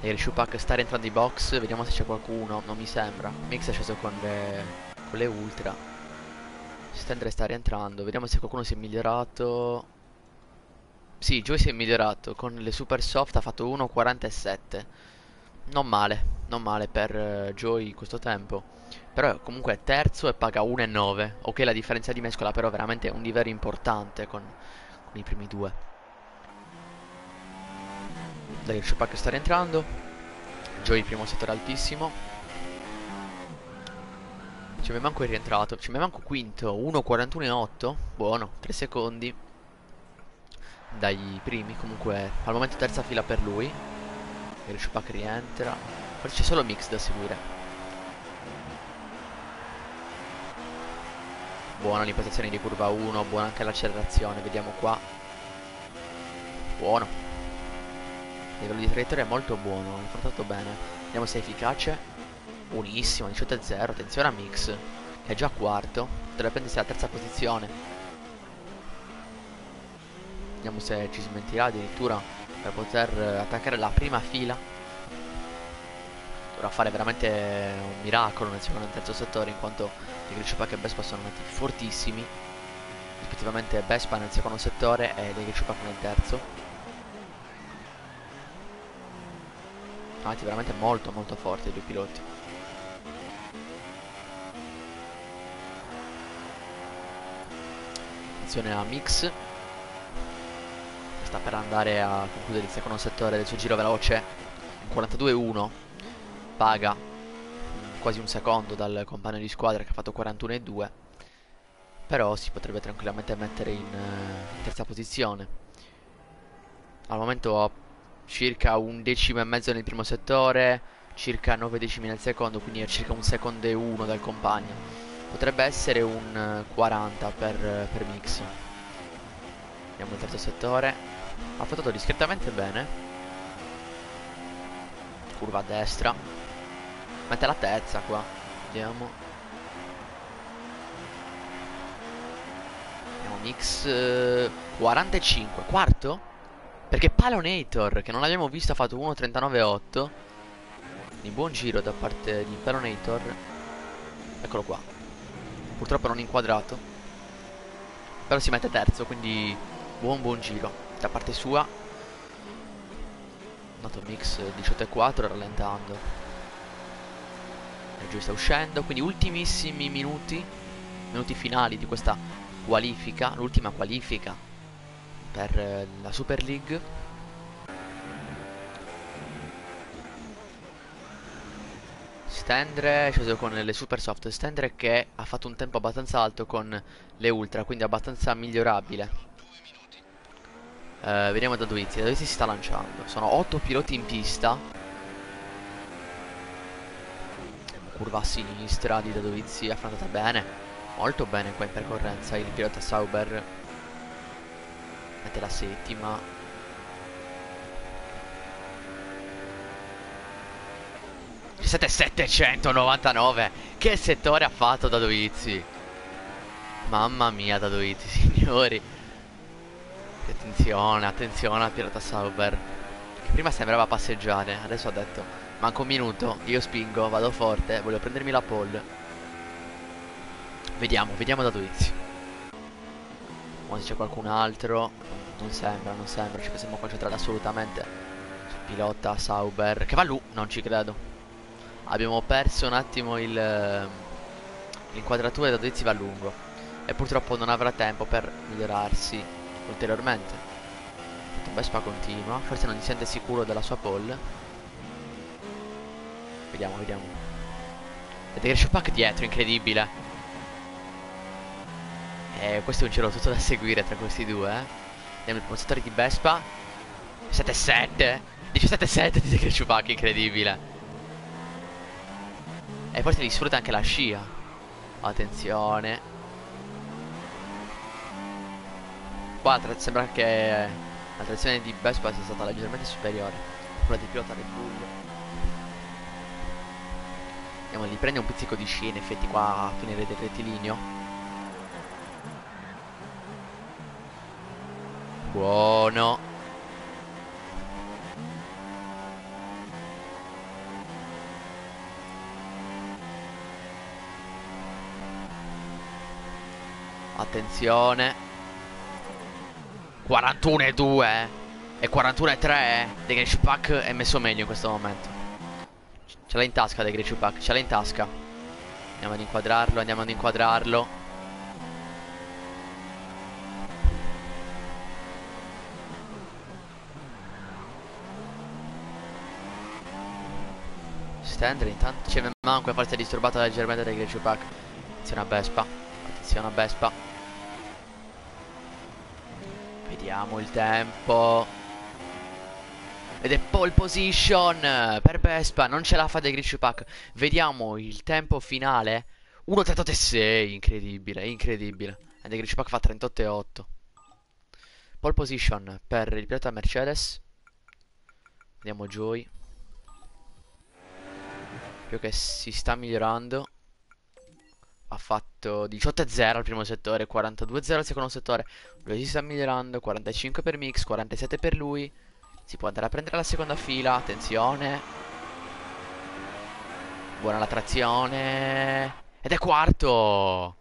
e Shupak sta rientrando in box vediamo se c'è qualcuno non mi sembra Mix è sceso con le, con le ultra Stendre sta rientrando. Vediamo se qualcuno si è migliorato. Sì, Joy si è migliorato. Con le super soft ha fatto 1.47. Non male, non male per uh, Joy questo tempo. Però comunque è terzo e paga 1.9. Ok, la differenza di mescola però veramente è un livello importante con, con i primi due. Dai, il Shupak sta rientrando. Joy primo settore altissimo. Ci mi manco è rientrato. Ci mi manco quinto. 1.41.8. Buono. 3 secondi. Dai primi. Comunque al momento terza fila per lui. Il Schupak rientra. Forse c'è solo mix da seguire. Buona l'impostazione di curva 1. Buona anche l'accelerazione. Vediamo qua. Buono. Il livello di traiettoria è molto buono. Ha affrontato bene. Vediamo se è efficace. Buonissimo, 18-0, attenzione a Mix, che è già quarto, potrebbe prendersi la terza posizione. Vediamo se ci smentirà addirittura per poter attaccare la prima fila. Dovrà fare veramente un miracolo nel secondo e terzo settore, in quanto i Griciupac e Vespa sono andati fortissimi, rispettivamente Vespa nel secondo settore e dei Griciupac nel terzo. Andati veramente molto molto forti i due piloti. attenzione a Mix. Sta per andare a concludere il secondo settore del suo giro veloce. 42-1 paga quasi un secondo dal compagno di squadra che ha fatto 41-2 però si potrebbe tranquillamente mettere in, in terza posizione al momento ha circa un decimo e mezzo nel primo settore circa 9 decimi nel secondo quindi è circa un secondo e uno dal compagno Potrebbe essere un 40 per, per Mix. Vediamo il terzo settore. Ha fatto discretamente bene. Curva a destra. Mette la terza qua. Vediamo. Vediamo Mix eh, 45. Quarto? Perché Palonator, che non l'abbiamo visto, ha fatto 1.39.8. Quindi buon giro da parte di Palonator. Eccolo qua. Purtroppo non inquadrato Però si mette terzo Quindi buon buon giro Da parte sua Noto mix 18 e 4 rallentando giù sta uscendo Quindi ultimissimi minuti Minuti finali di questa qualifica L'ultima qualifica Per la Super League. Stendre è sceso con le super soft. Stendre che ha fatto un tempo abbastanza alto con le ultra Quindi abbastanza migliorabile. Eh, Vediamo da Duizzi Da Duizzi si sta lanciando. Sono 8 piloti in pista Curva a sinistra di Dadovizi affrontata bene Molto bene qua in percorrenza Il pilota Sauber Mette la settima. 7799 Che settore ha fatto da Dovizzi Mamma mia da Dovizzi signori. Attenzione attenzione al pilota Sauber Che prima sembrava passeggiare Adesso ha detto Manco un minuto Io spingo vado forte Voglio prendermi la pole. Vediamo vediamo da Dovizzi Ma se c'è qualcun altro Non sembra non sembra Ci possiamo concentrare assolutamente. Sul pilota Sauber Che va lui Non ci credo. Abbiamo perso un attimo il ehm, l'inquadratura da dove si va a lungo. E purtroppo non avrà tempo per migliorarsi ulteriormente. Vespa continua forse non si sente sicuro della sua pole vediamo vediamo. Vedete che c'è pack dietro incredibile. E questo è un giro tutto da seguire tra questi due eh. Vediamo il possessore di Vespa. 7-7 17-7 di Decre Chupac incredibile. E forse li sfrutta anche la scia. Attenzione. Qua sembra che la trazione di Vespa sia stata leggermente superiore. Quella di pilota Red Bull Andiamo, gli prende un pizzico di scia in effetti qua a finire del rettilineo. Buono. Attenzione. 41 e 2 E 41 e 3 De Greci Pack è messo meglio in questo momento Ce l'ha in tasca De Greci Pack Ce l'ha in tasca Andiamo ad inquadrarlo Andiamo ad inquadrarlo Stendre intanto C'è manco forse disturbato leggermente dai Greci Pack Attenzione a Vespa. Attenzione a Vespa. Vediamo il tempo. Ed è pole position per Vespa. Non ce la fa De Grisci Pack. Vediamo il tempo finale. 1.38.6. Incredibile, incredibile. E De Grisci Pack fa 38.8. Pole position per il pilota Mercedes. Vediamo Joy. Più che si sta migliorando. Ha fatto 18-0 al primo settore, 42-0 al secondo settore. Lui si sta migliorando, 45 per Mix, 47 per lui. Si può andare a prendere la seconda fila, attenzione. Buona la trazione. Ed è quarto.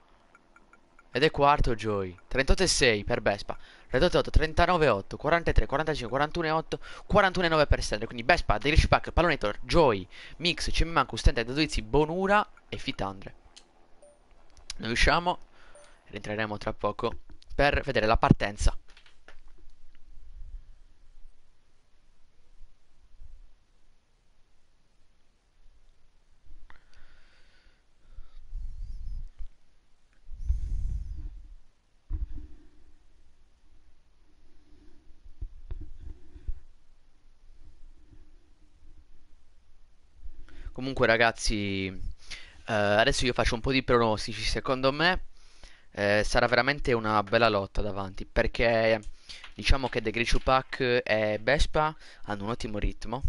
Ed è quarto Joy. 38-6 per Vespa. 38, 39, 8, 43, 45, 41, 8, 41, 9 per stendere. Quindi Vespa, Delish Pack, Palonator, Joy, Mix, Cimmanco, Stente, Daduizzi, Bonura e Fitandre. Noi usciamo, rientreremo tra poco per vedere la partenza. Comunque ragazzi, eh, adesso io faccio un po' di pronostici. Secondo me eh, sarà veramente una bella lotta davanti. Perché diciamo che The Grishu Pack e Vespa hanno un ottimo ritmo.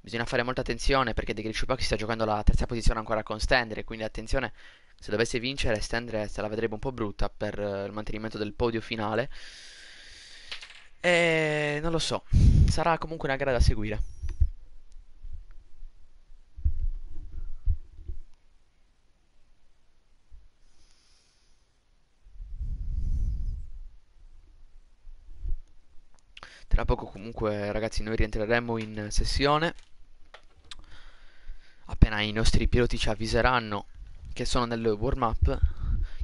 Bisogna fare molta attenzione perché The Grishu Pack si sta giocando la terza posizione ancora con Stendre. Quindi attenzione, se dovesse vincere Stendre se la vedrebbe un po' brutta per eh, il mantenimento del podio finale. E non lo so, sarà comunque una gara da seguire. Tra poco comunque ragazzi noi rientreremo in sessione. Appena i nostri piloti ci avviseranno che sono nel warm up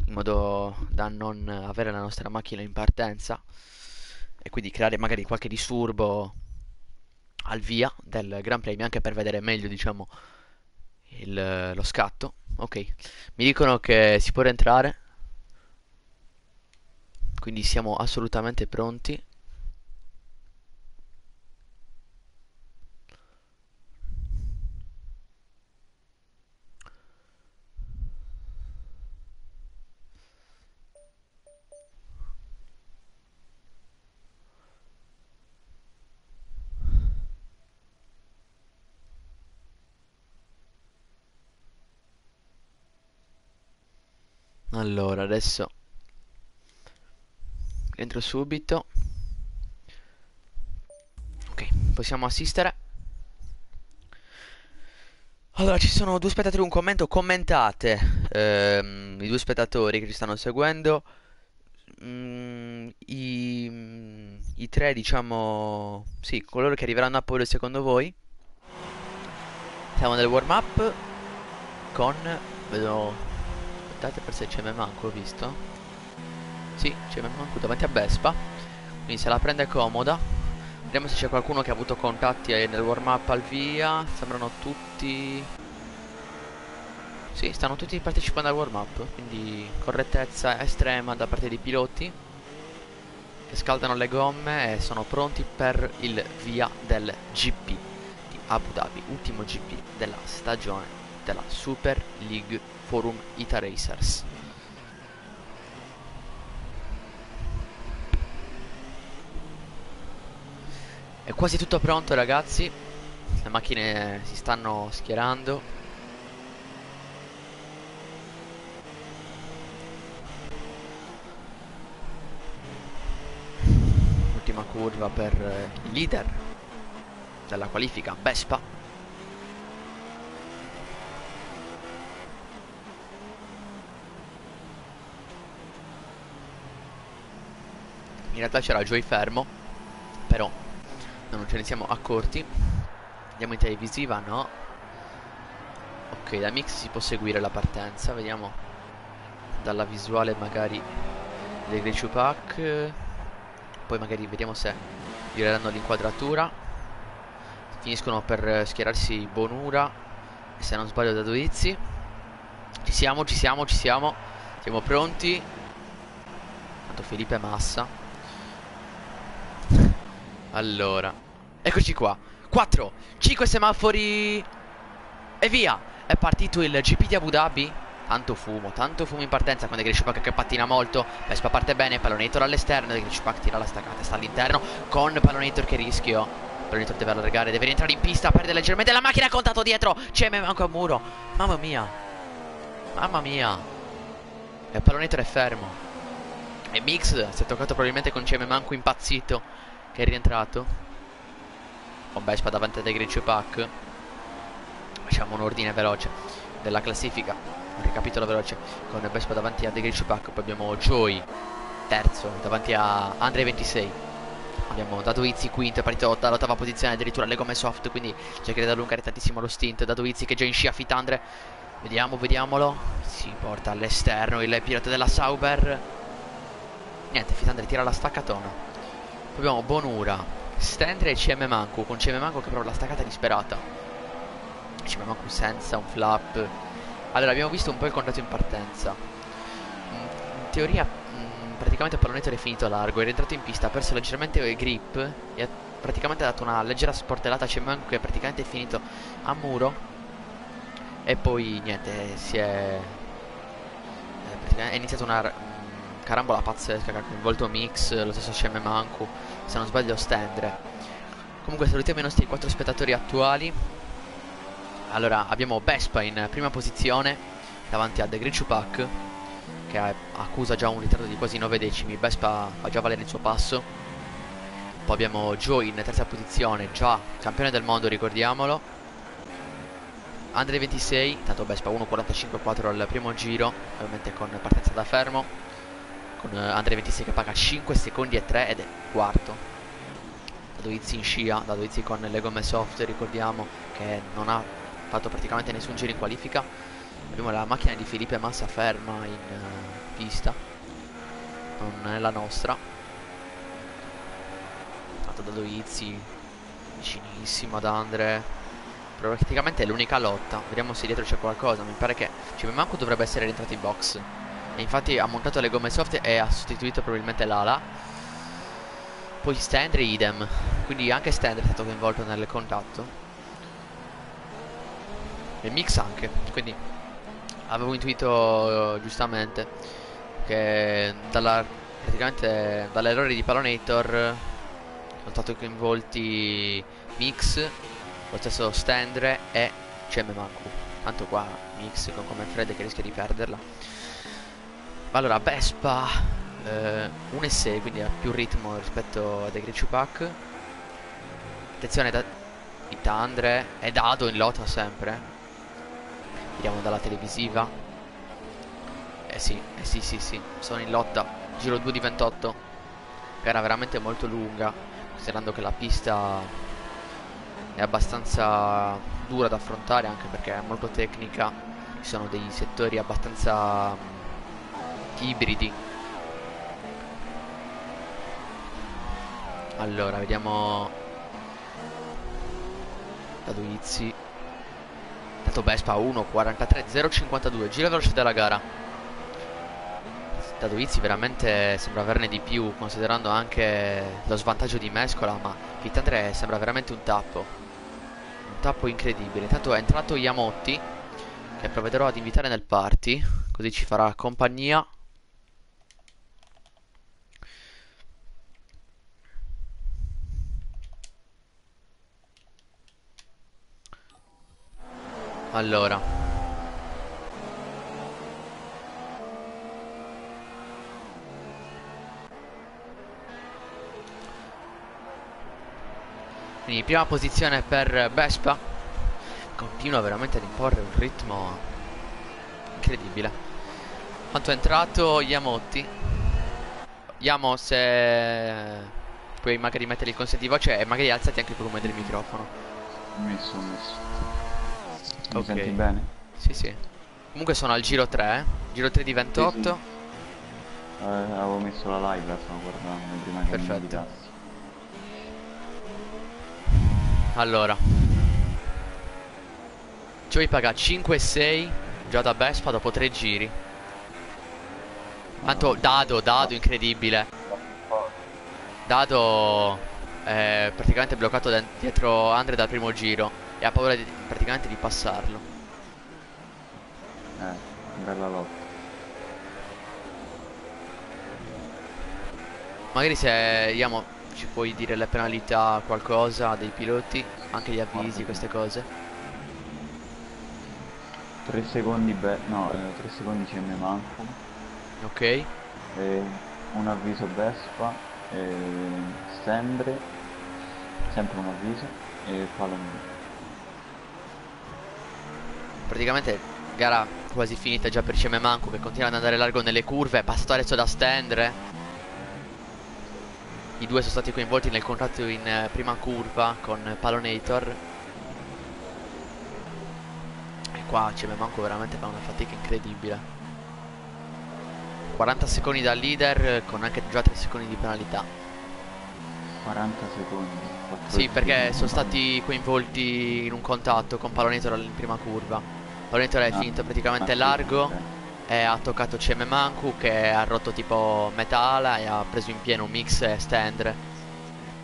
in modo da non avere la nostra macchina in partenza e quindi creare magari qualche disturbo al via del Gran Premio anche per vedere meglio diciamo il, lo scatto. Ok mi dicono che si può rientrare. Quindi siamo assolutamente pronti Allora, adesso entro subito. Ok, possiamo assistere. Allora, ci sono due spettatori, un commento, commentate ehm, i due spettatori che ci stanno seguendo. Mm, i, I tre, diciamo, sì, coloro che arriveranno a pole secondo voi. Siamo nel warm up con, vedo aspettate per se c'è me manco, ho visto. Sì, c'è me manco davanti a Vespa. Quindi se la prende comoda. Vediamo se c'è qualcuno che ha avuto contatti nel warm up al via. Sembrano tutti... Sì, stanno tutti partecipando al warm up. Quindi correttezza estrema da parte dei piloti. Che scaldano le gomme e sono pronti per il via del GP di Abu Dhabi. Ultimo GP della stagione della Super League Forum Ita Racers. È quasi tutto pronto ragazzi, le macchine si stanno schierando. Ultima curva per il leader della qualifica, Vespa. in realtà c'era Joy fermo però non ce ne siamo accorti. Andiamo in televisiva no? Ok da mix si può seguire la partenza vediamo. Dalla visuale magari del Grecio Pack poi magari vediamo se gireranno l'inquadratura finiscono per schierarsi Bonura se non sbaglio da Duizzi ci siamo ci siamo ci siamo. Siamo pronti. Tanto Felipe Massa. Allora. Eccoci qua. 4, 5 semafori. E via. È partito il GP di Abu Dhabi. Tanto fumo, tanto fumo in partenza con De Grishpak che pattina molto. Vespa parte bene, Pallonator all'esterno. De Grishpak tira la staccata, sta all'interno. Con Pallonator che rischio. Pallonator deve allargare, deve rientrare in pista, perde leggermente la macchina, contato dietro. C'è manco a muro. Mamma mia. Mamma mia. E Pallonator è fermo. E Mix si è toccato probabilmente con CM Manco impazzito che è rientrato. Con Vespa davanti a De Grishpak. Facciamo un ordine veloce della classifica. Un ricapitolo veloce. Con Vespa davanti a The Glitch Pack poi abbiamo Joy terzo davanti a Andre 26 abbiamo Dadoizzi quinto è partito dall'ottava posizione addirittura le gomme soft quindi cercherà di allungare tantissimo lo stint. Dadoizzi che già in scia Fitandre vediamo vediamolo. Si porta all'esterno il pilota della Sauber. Niente Fitandre tira la staccatona abbiamo Bonura Stendre e CM Manco con CM Manco che prova la staccata disperata CM Manco senza un flap allora, abbiamo visto un po' il contatto in partenza. In teoria, mh, praticamente il pallonetto è finito largo, è rientrato in pista, ha perso leggermente il grip e ha praticamente dato una leggera sportellata a Cemanco che è praticamente finito a muro. E poi, niente, si è... è iniziata una carambola pazzesca che ha coinvolto Mix, lo stesso CM Manco, se non sbaglio Stendre. Comunque salutiamo i nostri quattro spettatori attuali allora abbiamo Vespa in prima posizione davanti a The Grichupak che accusa già un ritardo di quasi 9 decimi. Vespa fa già valere il suo passo. Poi abbiamo Joe in terza posizione, già campione del mondo, ricordiamolo. Andre 26, tanto Vespa 1.45.4 al primo giro, ovviamente con partenza da fermo. Con Andre 26 che paga 5 secondi e 3 ed è quarto. Dadoizzi in scia, Dadoizzi con le gomme soft, ricordiamo che non ha fatto praticamente nessun giro in qualifica. Abbiamo la macchina di Felipe Massa ferma in uh, pista. Non è la nostra. Fatto da Doizzi vicinissimo ad Andre. Praticamente è l'unica lotta. Vediamo se dietro c'è qualcosa. Mi pare che cioè, manco dovrebbe essere rientrato in box e infatti ha montato le gomme soft e ha sostituito probabilmente l'ala. Poi Stendre idem. Quindi anche Stendre è stato coinvolto nel contatto. E Mix anche. Quindi avevo intuito uh, giustamente che dalla, praticamente dall'errore di Palonator sono stati coinvolti Mix lo stesso Stendre e CM Manku tanto qua Mix con come Fred che rischia di perderla allora Vespa eh, 1,6 quindi ha più ritmo rispetto a The Great Pack attenzione da Tandre e Dado in lotta sempre Vediamo dalla televisiva. Eh sì, eh sì, sì, sì. Sono in lotta. Giro 2 di 28. Gara veramente molto lunga. Considerando che la pista è abbastanza dura da affrontare anche perché è molto tecnica. Ci sono dei settori abbastanza ibridi. Allora, vediamo da Duizzi Dato Vespa 1 43 052 Gira veloce della gara. Dadoizzi veramente sembra averne di più Considerando anche lo svantaggio di Mescola Ma Vitandre sembra veramente un tappo. Un tappo incredibile. Intanto è entrato Yamotti Che provvederò ad invitare nel party Così ci farà compagnia Allora. Quindi prima posizione per Vespa. Continua veramente ad imporre un ritmo Incredibile. Quanto è entrato Yamotti? Yamo se Puoi magari mettere il voce E magari alzati anche il volume del microfono. Messo, messo mi ok. senti bene? Sì, sì. Comunque sono al giro 3, eh. Giro 3 di 28. Sì, sì. Eh, avevo messo la live, la stavo guardando prima che Perfetto. mi. Allora. Joey paga 5 e 6 già da Vespa dopo 3 giri. Tanto Dado, Dado incredibile. Dado è praticamente bloccato dietro Andre dal primo giro e ha paura di- praticamente di passarlo. Eh, bella lotta. Magari se Iamo ci puoi dire le penalità, qualcosa dei piloti, anche gli avvisi, queste cose. 3 secondi be... no, 3 secondi ce ne mancano. Ok? E un avviso Vespa, e Stendre, sempre un avviso, e Palomino. Praticamente gara quasi finita già per CM Manco che continua ad andare largo nelle curve, è passato adesso da stendere. I due sono stati coinvolti nel contratto in eh, prima curva con Palonator. E qua CM Manco veramente fa una fatica incredibile. 40 secondi dal leader con anche già 3 secondi di penalità. 40 secondi. Sì, 14 perché sono stati coinvolti in un contatto con Palonator in prima curva. Palonator è Ah. finito praticamente Ah, sì, largo. ok. e ha toccato CM Manku che ha rotto tipo metà ala e ha preso in pieno mix e stendre.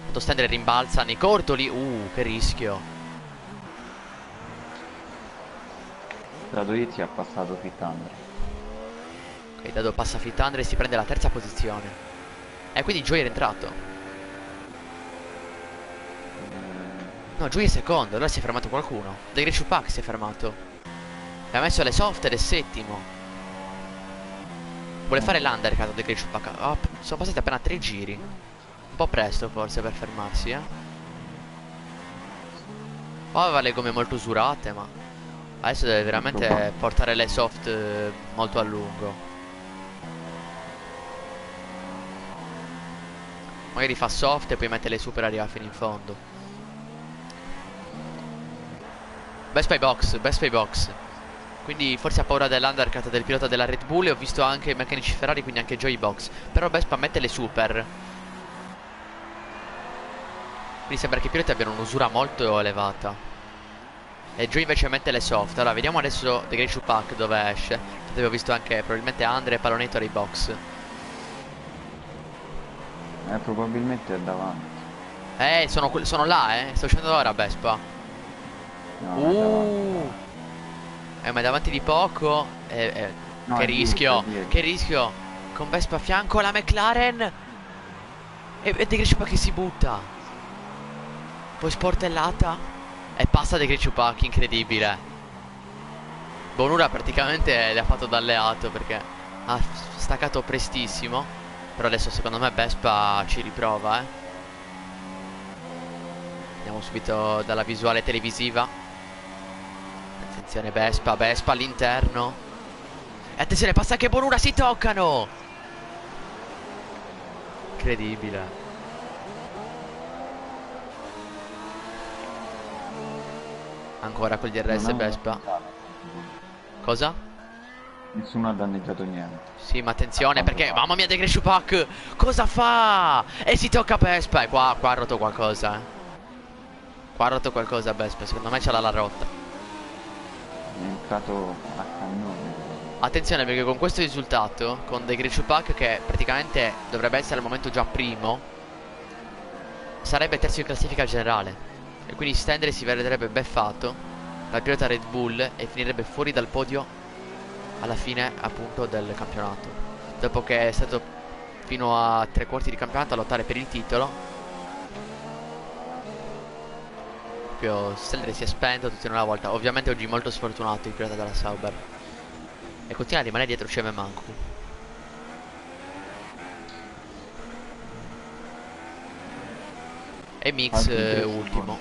Tanto stendre rimbalza nei cortoli. Uh, che rischio. Radoizzi ha passato Fittandre. Ok, Dado passa Fittandre e si prende la terza posizione. E quindi Joy è rientrato. No, Joy è secondo, allora si è fermato qualcuno. The Great Pack si è fermato. E ha messo le soft ed è settimo. Vuole fare l'undercut The Great Pack. Ah, p- sono passati appena tre giri. Un po' presto forse per fermarsi, eh. Poi aveva le gomme molto usurate, ma adesso deve veramente portare le soft eh, molto a lungo. Magari fa soft e poi mette le super arriva fino in fondo. Best by box, best by box. Quindi forse ha paura dell'undercut del pilota della Red Bull e ho visto anche i meccanici Ferrari, quindi anche Joy box. Però Vespa mette le super. Quindi sembra che i piloti abbiano un'usura molto elevata. E Joy invece mette le soft. Allora vediamo adesso The Great Pack dove esce. Dove ho visto anche probabilmente Andre e Palonator ai box. Eh, probabilmente è davanti. Eh, sono, sono là, eh. Sto uscendo ora Vespa. No. Uh. Eh, ma davanti di poco. Eh, eh, No, che rischio. dietro. Che rischio. Con Vespa a fianco la McLaren. E, e De Grecciupa che si butta. Poi sportellata. E passa De Grecciupa, che incredibile. Bonura praticamente le ha fatto da alleato perché ha staccato prestissimo. Però adesso secondo me Vespa ci riprova, eh. Andiamo subito dalla visuale televisiva. Attenzione Vespa, Vespa all'interno. E attenzione, passa anche Bonura, si toccano. Incredibile. Ancora col DRS Vespa. Cosa? Nessuno ha danneggiato niente. Sì, ma attenzione A quanto perché pare. mamma mia De Pack cosa fa? E si tocca Vespa e qua, qua ha rotto qualcosa, eh. Qua ha rotto qualcosa Vespa, secondo me ce l'ha la rotta. È entrato a cannone. Attenzione perché con questo risultato, con The Great Pack che praticamente dovrebbe essere al momento già primo, sarebbe terzo in classifica generale. E quindi Stendere si vedrebbe beffato dal pilota Red Bull e finirebbe fuori dal podio alla fine appunto del campionato. Dopo che è stato fino a tre quarti di campionato a lottare per il titolo. Proprio Stendere si è spento tutti in una volta. Ovviamente oggi molto sfortunato il pilota della Sauber. E continua a rimanere dietro CM Manco. E Mix eh, ultimo.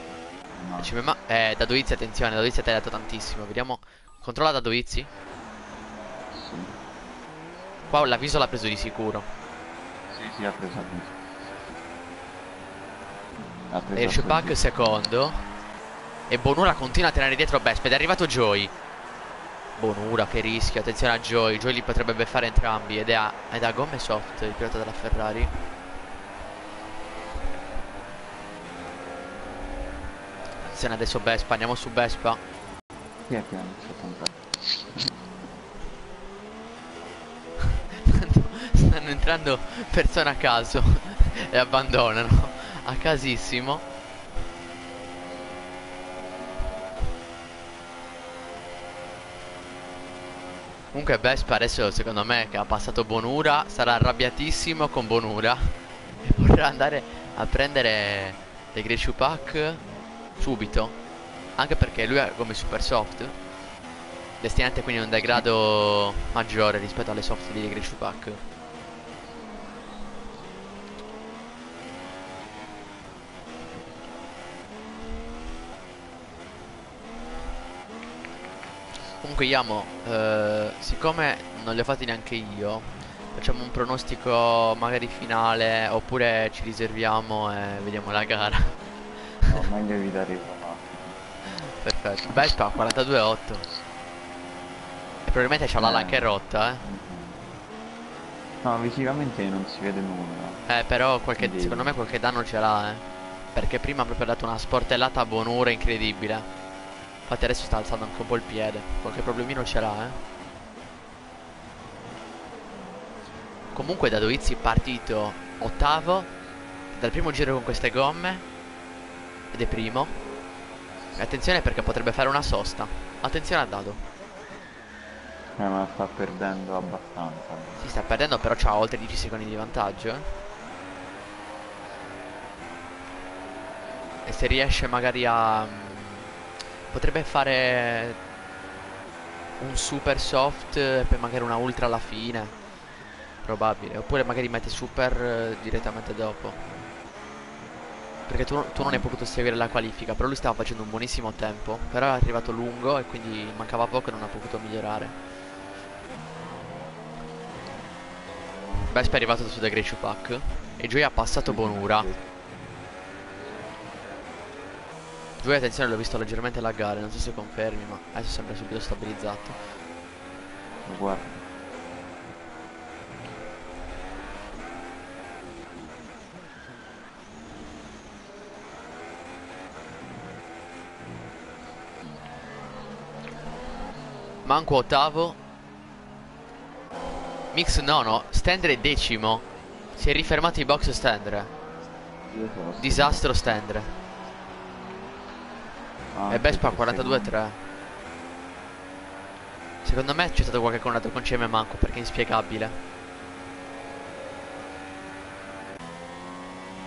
No. CM Ma- eh, Dadoizzi attenzione, Dadoizzi ha tagliato tantissimo. Vediamo. Controlla Dadoizzi. Sì, Qua l'avviso l'ha preso di sicuro. sì, sì, ha preso avviso. E Shupak avviso. secondo. E Bonura continua a tenere dietro Besp. Ed è arrivato Joy. Bonura, che rischio. Attenzione a Joy. Joy li potrebbe beffare entrambi. Ed è a, ed a gomme soft il pilota della Ferrari. Attenzione adesso Vespa. Andiamo su Vespa. È stanno entrando persone a caso e abbandonano a casissimo. Comunque Vespa adesso secondo me che ha passato Bonura sarà arrabbiatissimo con Bonura. E vorrà andare a prendere dei Greshu Pack subito. Anche perché lui è come super soft. Destinate quindi a un degrado maggiore rispetto alle soft di Greshu Pack Comunque Iamo, eh, siccome non li ho fatti neanche io, facciamo un pronostico magari finale oppure ci riserviamo e vediamo la gara. No, meglio evitare il Perfetto. Vespa 42,8. E probabilmente c'ha l'ala Eh. anche rotta, eh. No, visivamente non si vede nulla. Eh, però qualche, Quindi- secondo me qualche danno ce l'ha, eh. Perché prima ha proprio dato una sportellata a buon'ora incredibile. Infatti adesso sta alzando anche un po' il piede. Qualche problemino ce l'ha, eh. Comunque da Dovizzi partito ottavo dal primo giro con queste gomme ed è primo. E attenzione perché potrebbe fare una sosta. Attenzione a Dado. Eh, ma sta perdendo abbastanza. Si sta perdendo però c'ha oltre 10 secondi di vantaggio. eh. E se riesce magari a... Potrebbe fare un super soft e poi magari una ultra alla fine. Probabile. Oppure magari mette super eh, direttamente dopo. Perché tu, tu non hai potuto seguire la qualifica, però lui stava facendo un buonissimo tempo. Però è arrivato lungo e quindi mancava poco e non ha potuto migliorare. Vespa è arrivato su The Great Pack e Joy ha passato Bonura. Joy attenzione l'ho visto leggermente laggare, non so se confermi, ma adesso sembra subito stabilizzato. Lo guarda. Manco ottavo. Mix nono, Stendre decimo. Si è rifermato in box Stendre. Disastro Stendre. Ah, E Vespa anche per 42-3. Secondo me c'è stato qualche contatto con CM Manco perché è inspiegabile.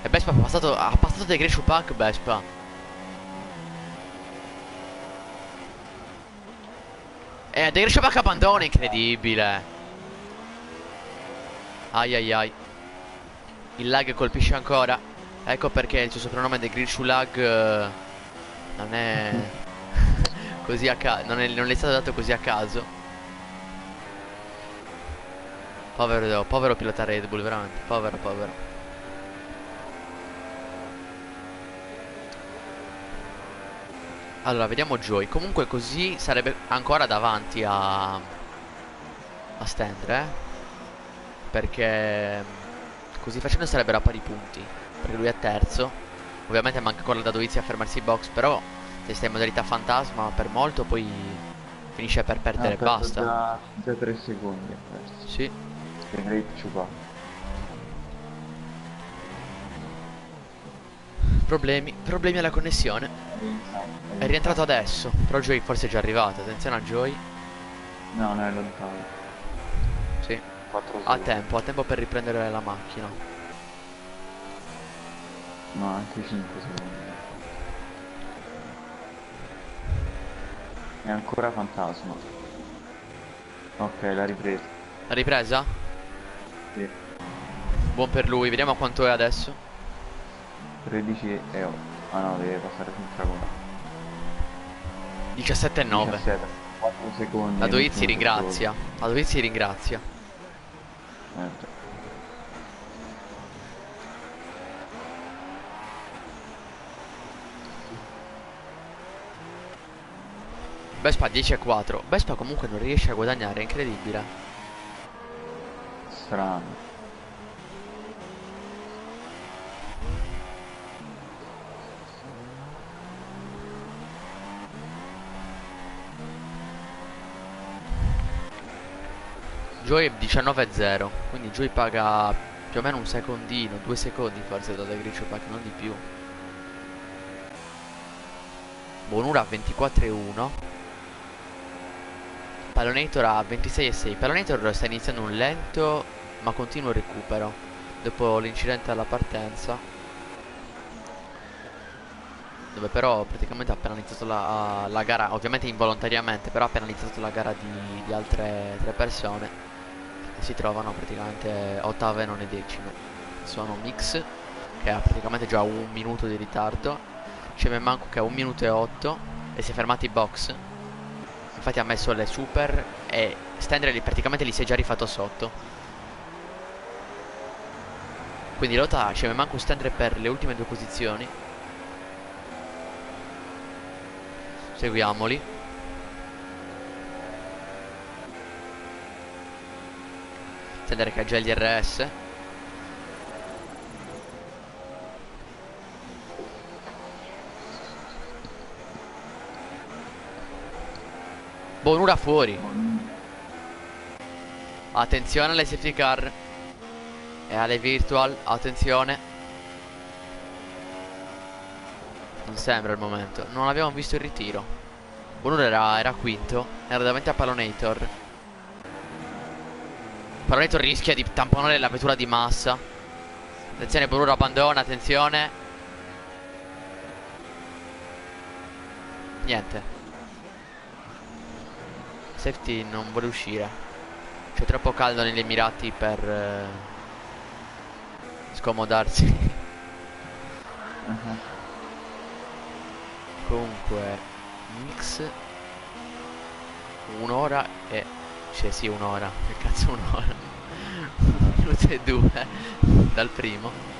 E Vespa ha passato, ha passato dei Greshu Pack Vespa. E dei Greshu Pack abbandona, incredibile. Ai ai ai. Il lag colpisce ancora. Ecco perché il suo soprannome è Grishu Lag eh, non è così a caso, non, non è stato dato così a caso. Povero, povero pilota Red Bull, veramente, povero, povero. Allora, vediamo Joy. Comunque così sarebbe ancora davanti a a Stendre, eh? Perché così facendo sarebbero a pari punti. Perché lui è terzo. Ovviamente manca ancora da Dovizzi a fermarsi in box, però se stai in modalità fantasma per molto poi finisce per perdere Ah, e perso basta. Già, già 3 secondi ha perso. Sì. Problemi, problemi alla connessione. È rientrato adesso, però Joy forse è già arrivato. Attenzione a Joy. No, no, è lontano. Sì. 4 Ha tempo, ha tempo per riprendere la macchina. No, anche 5 secondi. È ancora fantasma. Ok, l'ha ripresa. La ripresa? Sì. Buon per lui, vediamo quanto è adesso. 13 e 8. Ah no, deve passare sul traguardo. 17 e 9. 17, 4 secondi. La l'ultimo ringrazia. La Dovizzi ringrazia. secondo. Vespa 10 e 4. Vespa comunque non riesce a guadagnare, è incredibile. Strano. Joy è 19-0, quindi Joy paga più o meno un secondino, due secondi forse da Griccio Pack, non di più. Bonura 24-1. Palonator a 26-6. Palonator sta iniziando un lento ma continuo recupero dopo l'incidente alla partenza. Dove però praticamente ha penalizzato la, la gara, ovviamente involontariamente, però ha penalizzato la gara di, di altre tre persone si trovano praticamente ottave e non decime sono Mix che ha praticamente già un minuto di ritardo c'è Manco che ha un minuto e otto e si è fermato in box infatti ha messo le super e Stendere praticamente li si è già rifatto sotto. Quindi lotta c'è Manco Stendere per le ultime due posizioni. Seguiamoli. Vedere che ha già il DRS Bonura fuori. Attenzione alle safety car. E alle virtual Attenzione. Non sembra il momento. Non abbiamo visto il ritiro. Bonura era, era quinto. Era davanti a Palonator. Paroneto rischia di tamponare la vettura di massa. Attenzione Bururo abbandona, attenzione. Niente Safety non vuole uscire. C'è troppo caldo negli Emirati per eh, Scomodarsi. Uh -huh. Comunque Mix Un'ora e cioè sì un'ora Che cazzo un'ora? Un minuto e due Dal primo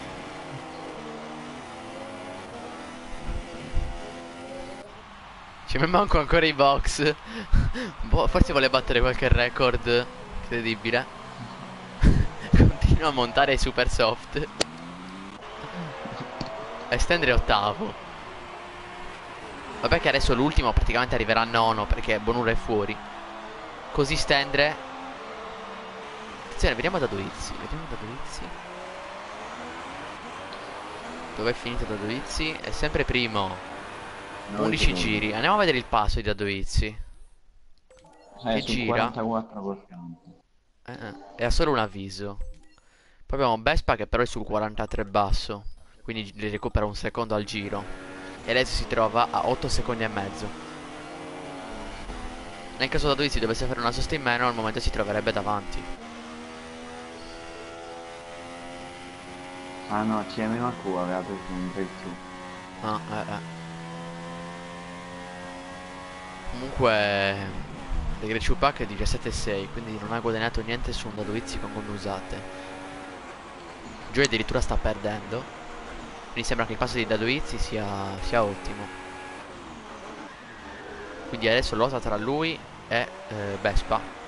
Ci mi manco ancora i box. Boh, Forse vuole battere qualche record Incredibile Continua a montare super soft. Estendere ottavo. Vabbè che adesso l'ultimo praticamente arriverà a nono Perché Bonura è fuori. Così stendere Attenzione, vediamo da Dovizzi Vediamo da Dovizzi Dov'è finito da Dovizzi? È sempre primo 11 giri. Andiamo a vedere il passo di Dadovizzi eh, Che gira? 44 eh, eh, E ha solo un avviso. Poi abbiamo Vespa che però è sul 43 basso. Quindi recupera un secondo al giro. E adesso si trova a 8 secondi e mezzo. Nel caso da Dovizzi dovesse fare una sosta in meno, al momento si troverebbe davanti. Ah no, CMQ aveva preso un più. Ah, eh, eh. Comunque... Le Grecciu Pack è 17,6, quindi non ha guadagnato niente su un Dadovizzi con gomme usate. Joy addirittura sta perdendo. Quindi sembra che il passo di Dadovizzi sia, sia ottimo. Quindi adesso lotta tra lui e eh, Vespa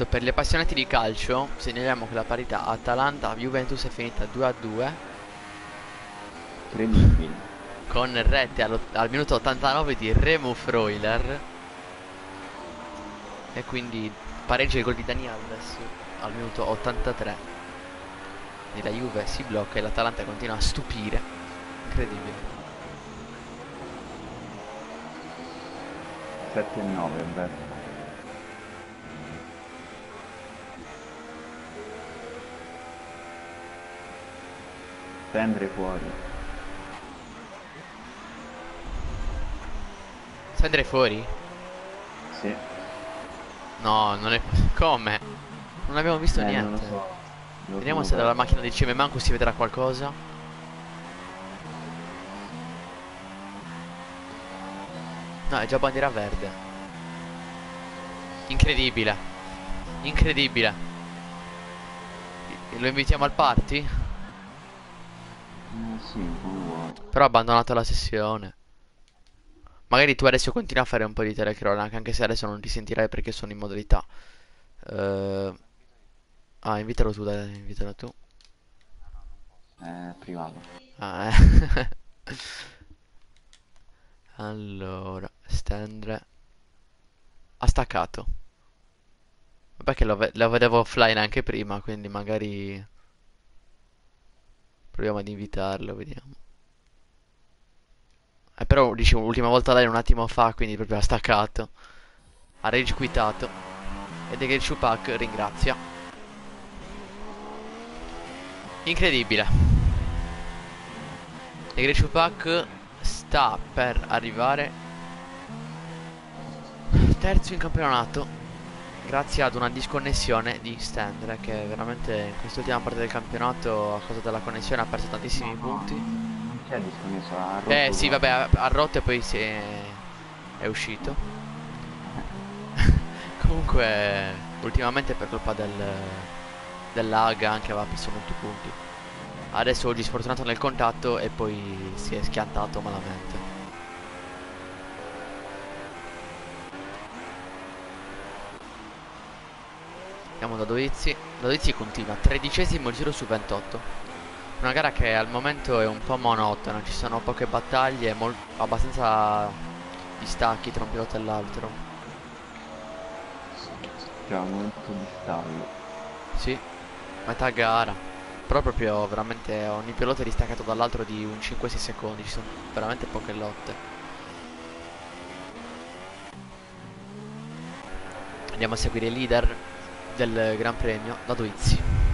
Tanto per gli appassionati di calcio segnaliamo che la parità Atalanta-Juventus è finita 2 a 2 Incredibile Con rette al, al minuto 89 di Remo Freuler. E quindi pareggia il gol di Dani Alves al minuto 83 E la Juve si blocca e l'Atalanta continua a stupire. Incredibile. 7 e 9 è vero Stendere fuori. Stendere fuori? Sì. No, non è... Come? Non abbiamo visto eh, niente. So. Vediamo se dalla macchina di CM Manco si vedrà qualcosa. No, è già bandiera verde. Incredibile. Incredibile. Lo invitiamo al party? Eh, sì, come vuoi. Però ha abbandonato la sessione. Magari tu adesso continui a fare un po' di telecronaca, anche se adesso non ti sentirai perché sono in modalità. Eh, Ah, invitalo tu, dai, invitalo tu. È privato. Ah, eh. Allora, stendre. Ha staccato. Vabbè che lo, ve- lo vedevo offline anche prima, quindi magari... Proviamo ad invitarlo, vediamo. Eh, però, dicevo, l'ultima volta lei un attimo fa, quindi proprio ha staccato. Ha rage quitato. Ed è che il Chupac ringrazia. Incredibile. E Grecio Pack sta per arrivare terzo in campionato grazie ad una disconnessione di Stendre che veramente in quest'ultima parte del campionato a causa della connessione ha perso tantissimi punti. Non c'è disconnesso, ha rotto Eh sì, vabbè, ha, rotto e poi si è, è uscito. Comunque, ultimamente per colpa del, del lag anche aveva perso molti punti. Adesso oggi sfortunato nel contatto e poi si è schiantato malamente. Andiamo da Dovizzi. Dovizzi continua, tredicesimo giro su 28. Una gara che al momento è un po' monotona, ci sono poche battaglie, abbastanza distacchi tra un pilota e l'altro. C'è un momento di stallo. Sì, metà gara. Però proprio veramente ogni pilota è distaccato dall'altro di un 5-6 secondi, ci sono veramente poche lotte. Andiamo a seguire il leader del Gran Premio, da Dovizzi.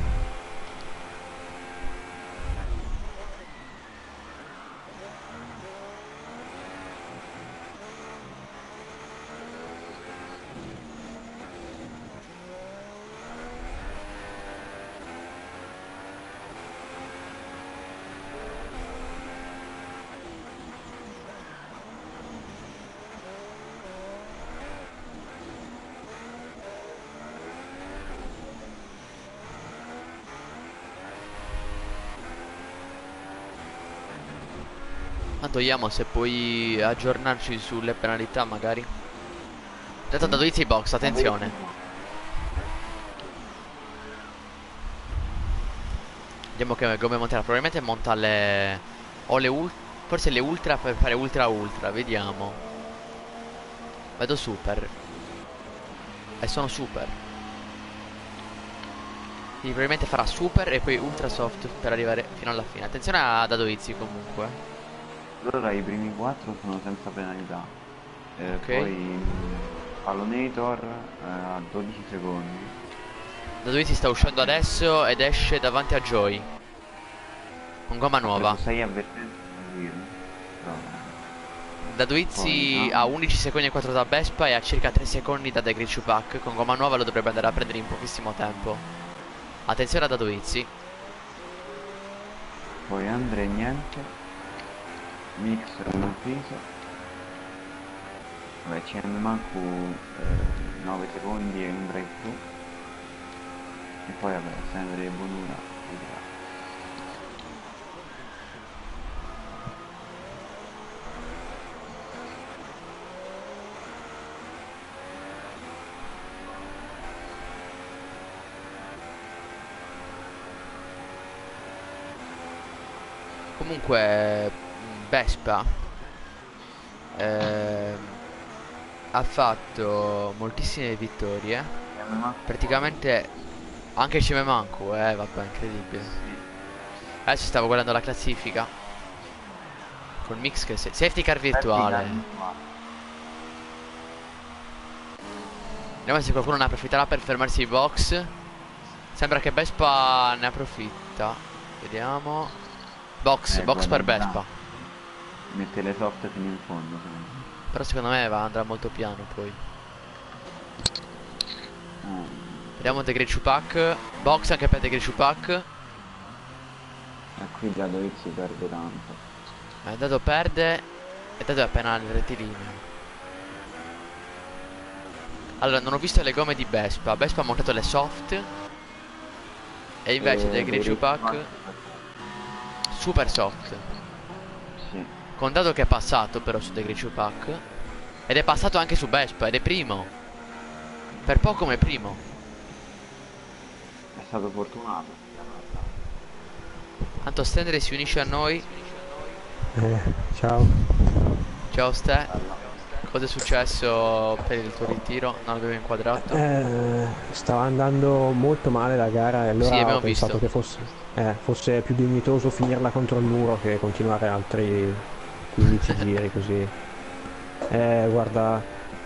Tanto Yamo se puoi aggiornarci sulle penalità magari. Intanto da Dovizzi box, attenzione. Vediamo che come monterà. Probabilmente monta le. O le ul- Forse le ultra per fare ultra ultra. Vediamo. Vedo super. E sono super. Quindi probabilmente farà super e poi ultra soft per arrivare fino alla fine. Attenzione a Dadoizzi comunque. Allora i primi quattro sono senza penalità. Eh, Ok. Poi Pallonator eh, a 12 secondi. Dadoizzi sta uscendo adesso ed esce davanti a Joy. Con gomma nuova. 6 avvertenze da no. ha 11 secondi e 4 da Vespa e ha circa 3 secondi da The Great Chupac. Con gomma nuova lo dovrebbe andare a prendere in pochissimo tempo. Attenzione a Dadoizzi. Poi Andre niente. Mix un fiso. Vabbè CM Mancu 9 secondi e un break through. E poi vabbè, Sandra e Bonura. vedrà. Comunque Vespa ehm, ha fatto moltissime vittorie. Praticamente anche Cime Manco, eh, vabbè, incredibile. Adesso stavo guardando la classifica. Col mix che se- safety car virtuale. Vediamo se qualcuno ne approfitterà per fermarsi in box. Sembra che Vespa ne approfitta. Vediamo. Box, Eh, box per Vespa. Mette le soft fino in fondo. secondo me. Però secondo me va, andrà molto piano poi. Ah, Vediamo The Great Chupac. Box anche per The Great Chupac. e qui già Dovizzi perde tanto. Eh, Dato perde. E Dato è appena al rettilineo. Allora, non ho visto le gomme di Vespa. Vespa ha montato le soft. E invece Eh, Green Pack Pack. super soft. Sì. Con dato che è passato però su The Green Pack. Ed è passato anche su Vespa ed è primo. Per poco come primo. È stato fortunato. Tanto Stendere si unisce a noi. Eh, ciao. Ciao Ste. Cosa è successo per il tuo ritiro? Non l'avevo inquadrato. Eh, stava andando molto male la gara e allora Sì, abbiamo ho pensato visto. che fosse, eh, fosse più dignitoso finirla contro il muro che continuare altri 15 giri così. Eh, guarda,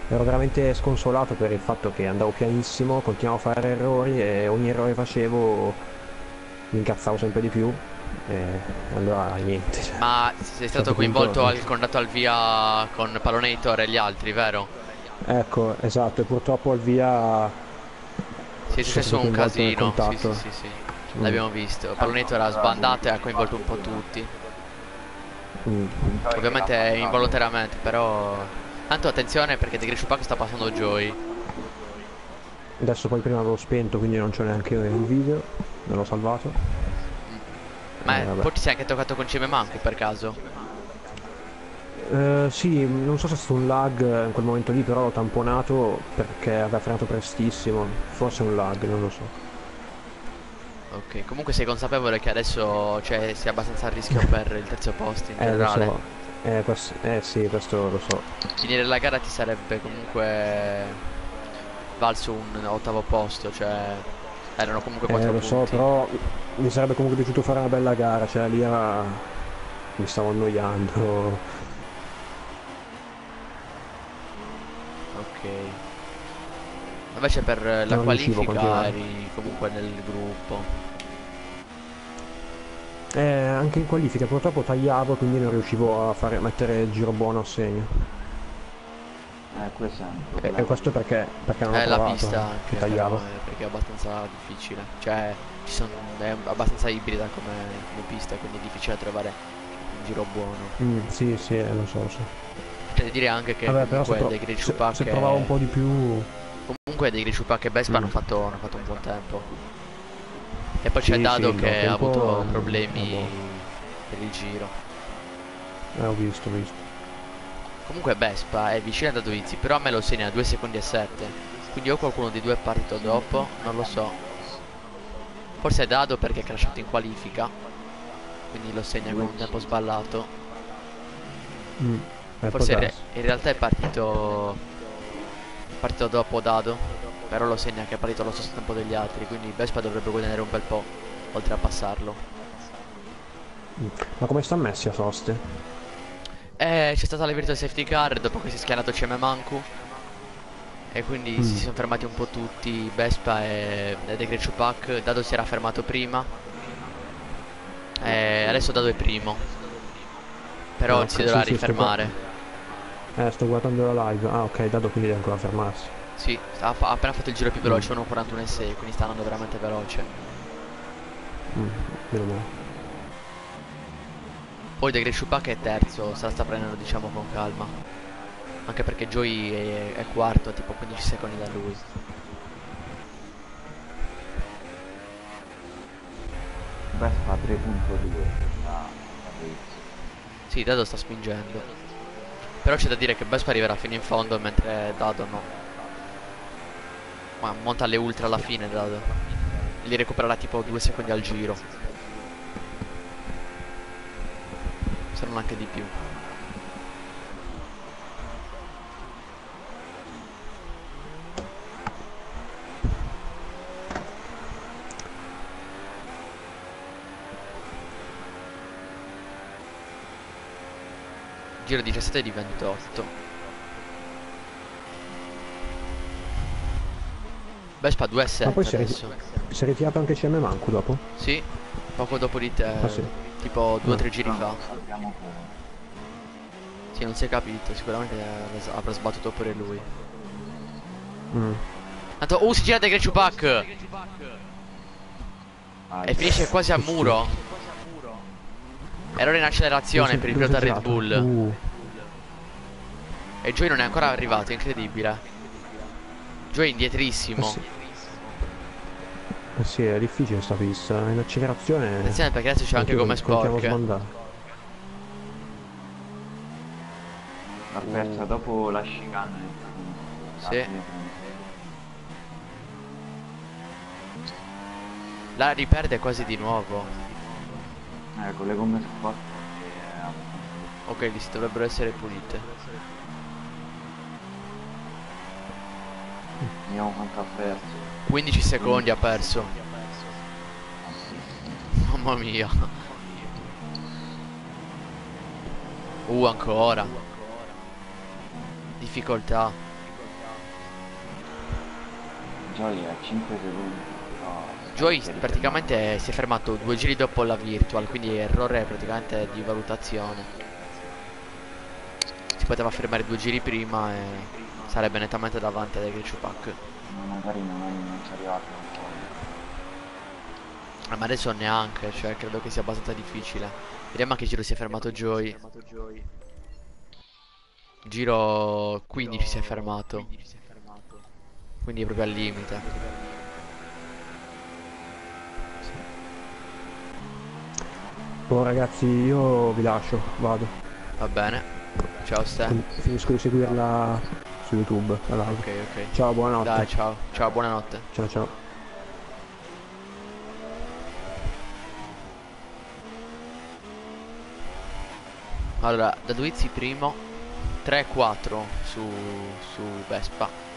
ero veramente sconsolato per il fatto che andavo pianissimo, continuavo a fare errori e ogni errore che facevo mi incazzavo sempre di più. E allora niente. cioè. Ma sei stato certo coinvolto al contatto al via con Palonator e gli altri, vero? Ecco, esatto, e purtroppo al via Sì, è successo stato un casino. Sì, sì, sì, sì. Mm. L'abbiamo visto. Palonator ha sbandato e ha coinvolto un po' tutti. Mm, Ovviamente involontariamente, però. Tanto attenzione perché The Green Pack sta passando Joy. Adesso poi prima avevo spento, quindi non c'è neanche il video, me l'ho salvato. Ma Eh, poi ti sei anche toccato con Cime Manco per caso? Eh, sì, non so se è stato un lag in quel momento lì, però l'ho tamponato perché aveva frenato prestissimo. Forse un lag, non lo so. Ok, comunque sei consapevole che adesso cioè, sei abbastanza a rischio per il terzo posto in Eh, lo generale. so. Eh, quest- eh, sì, questo lo so. Finire la gara ti sarebbe comunque valso un ottavo posto, cioè erano comunque Eh, 4 lo punti. so, però mi sarebbe comunque piaciuto fare una bella gara, cioè lì era... mi stavo annoiando. Ok. Invece per la Non qualifica eri comunque nel gruppo. Eh, anche in qualifica purtroppo tagliavo, quindi non riuscivo a fare, mettere il giro buono a segno. Eh, questo è un E, problema. e questo perché, perché non ho Eh, la pista che anche, tagliavo. però, eh, perché è abbastanza difficile. Cioè, ci sono, è abbastanza ibrida come, come pista, quindi è difficile trovare un giro buono. Mm, sì, sì, eh, lo so, lo so. C'è da dire anche che Vabbè, però se, pro- se- se provavo un po' di più... Comunque dei Pack e Vespa Mm. hanno, fatto, hanno fatto un buon tempo. E poi c'è Sì, Dado sì, che ha avuto problemi per il giro. Eh, ho visto, ho visto. Comunque Vespa è vicina da Dovizzi, però a me lo segna a 2 secondi e 7. Quindi o qualcuno di due è partito dopo, non lo so. Forse è Dado perché è crashato in qualifica. Quindi lo segna con un tempo sballato. Mm. Eh, Forse in, re- in realtà è partito. Partito dopo Dado. Però lo segna che è partito allo stesso tempo degli altri. Quindi Vespa dovrebbe guadagnare un bel po'. Oltre a passarlo. Ma come sta messi a soste? Eh, c'è stata la virtual safety car dopo che si è schierato CM Manku. E quindi Mm. si sono fermati un po' tutti, Vespa e, e Pack. Dado si era fermato prima. E adesso Dado è primo. Però Ah, si dovrà rifermare. Eh, sto guardando la live. Ah, ok, dato quindi deve ancora fermarsi. Sì, ha, ha appena fatto il giro più Mm. veloce, 1.41.6, quindi sta andando veramente veloce. Mm, meno male. Poi The Great Pack è terzo, se la sta prendendo diciamo con calma. Anche perché Joey è, è quarto, tipo 15 secondi da lui. Vespa 3.2 da da Blitz. Sì, Dado sta spingendo. Però c'è da dire che Vespa arriverà fino in fondo mentre Dado no. Ma monta alle ultra alla fine Dado. Li recupererà tipo due secondi al giro. Se non anche di più. Giro 17 di 28. Vespa 2 e Ma poi 7 si è, si è ritirato anche CM Manco dopo? Sì, poco dopo di te. Ah, sì. Tipo 2 o Ah. 3 giri fa. Sappiamo come. Sì, non si è capito, sicuramente avrà- sbattuto pure lui. Mm. Tanto, oh, si gira da Grecio Pack! Ah, E finisce quasi al muro. Errore in accelerazione per il è pilota Red? Bull. Uh, E Joey non è ancora arrivato, è incredibile. Joy Eh indietrissimo. sì. Eh sì, è difficile sta pista. In accelerazione. Attenzione perché adesso c'è anche sporche. sbandare. L'ha persa dopo la chicane. Sì. La riperde quasi di nuovo. Eh, con le gomme sporche è abbastanza Ok, li dovrebbero essere pulite. Vediamo quanto ha perso. 15 secondi ha perso. Mamma mia. Uh, ancora. Difficoltà. Joy a 5 secondi. Joy praticamente si è fermato due giri dopo la virtual, quindi errore praticamente di valutazione. Si poteva fermare due giri prima e sarebbe nettamente davanti a Del Pack. fermato. Ma magari non, non ci è arrivato ancora. Ma adesso neanche, cioè credo che sia abbastanza difficile. Vediamo a che giro si è fermato Joy. Giro 15 si è fermato. Quindi è proprio al limite. Oh ragazzi, io vi lascio, vado. Va bene. Ciao Ste. Finisco di seguirla su YouTube, la live. Ok, ok. Ciao, buonanotte. Dai, ciao. Ciao, buonanotte. Ciao ciao. Allora, da Duizzi primo 3-4 su, su Vespa.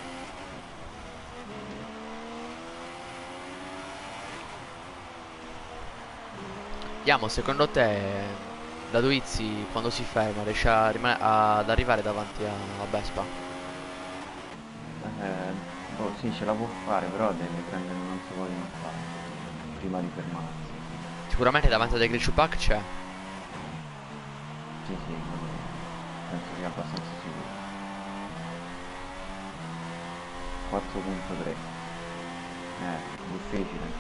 Vediamo, secondo te da Duizzi quando si ferma riesce ad arrivare davanti a, a Vespa? Eh, boh, sì, ce la può fare, però deve prendere un altro po' di impatto prima di fermarsi. Sicuramente davanti a De Pack c'è. Sì, sì, penso sia abbastanza sicuro. 4.3 Eh, difficile.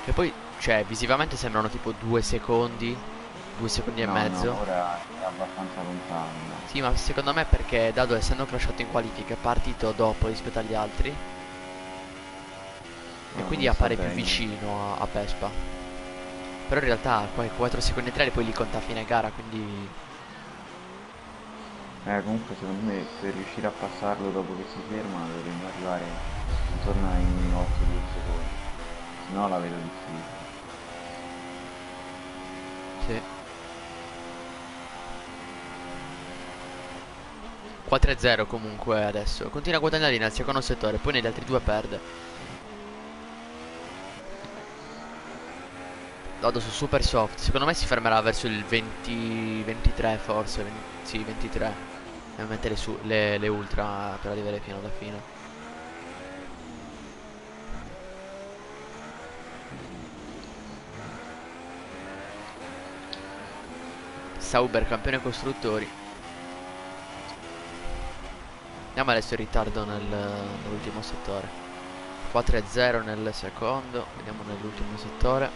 Che poi, cioè, visivamente sembrano tipo due secondi, due secondi e No, mezzo. no, ora è abbastanza lontano. Sì, ma secondo me perché Dado essendo crashato in qualifica è partito dopo rispetto agli altri e No, quindi non appare più vicino a, a Vespa. Però in realtà quei 4 secondi e 3 poi li conta a fine gara, quindi Eh, comunque secondo me per riuscire a passarlo dopo che si ferma dovremmo arrivare intorno ai 8-10 secondi. Se no la vedo difficile. Sì. 4-0 comunque adesso. Continua a guadagnare nel secondo settore, poi negli altri due perde. Vado su super soft. Secondo me si fermerà verso il 20 23 forse, 20 sì, 23. E mettere su le, le ultra per arrivare fino alla fine. Sauber campione costruttori. Andiamo adesso in ritardo nel- nell'ultimo settore. 4-0 nel secondo, vediamo nell'ultimo settore.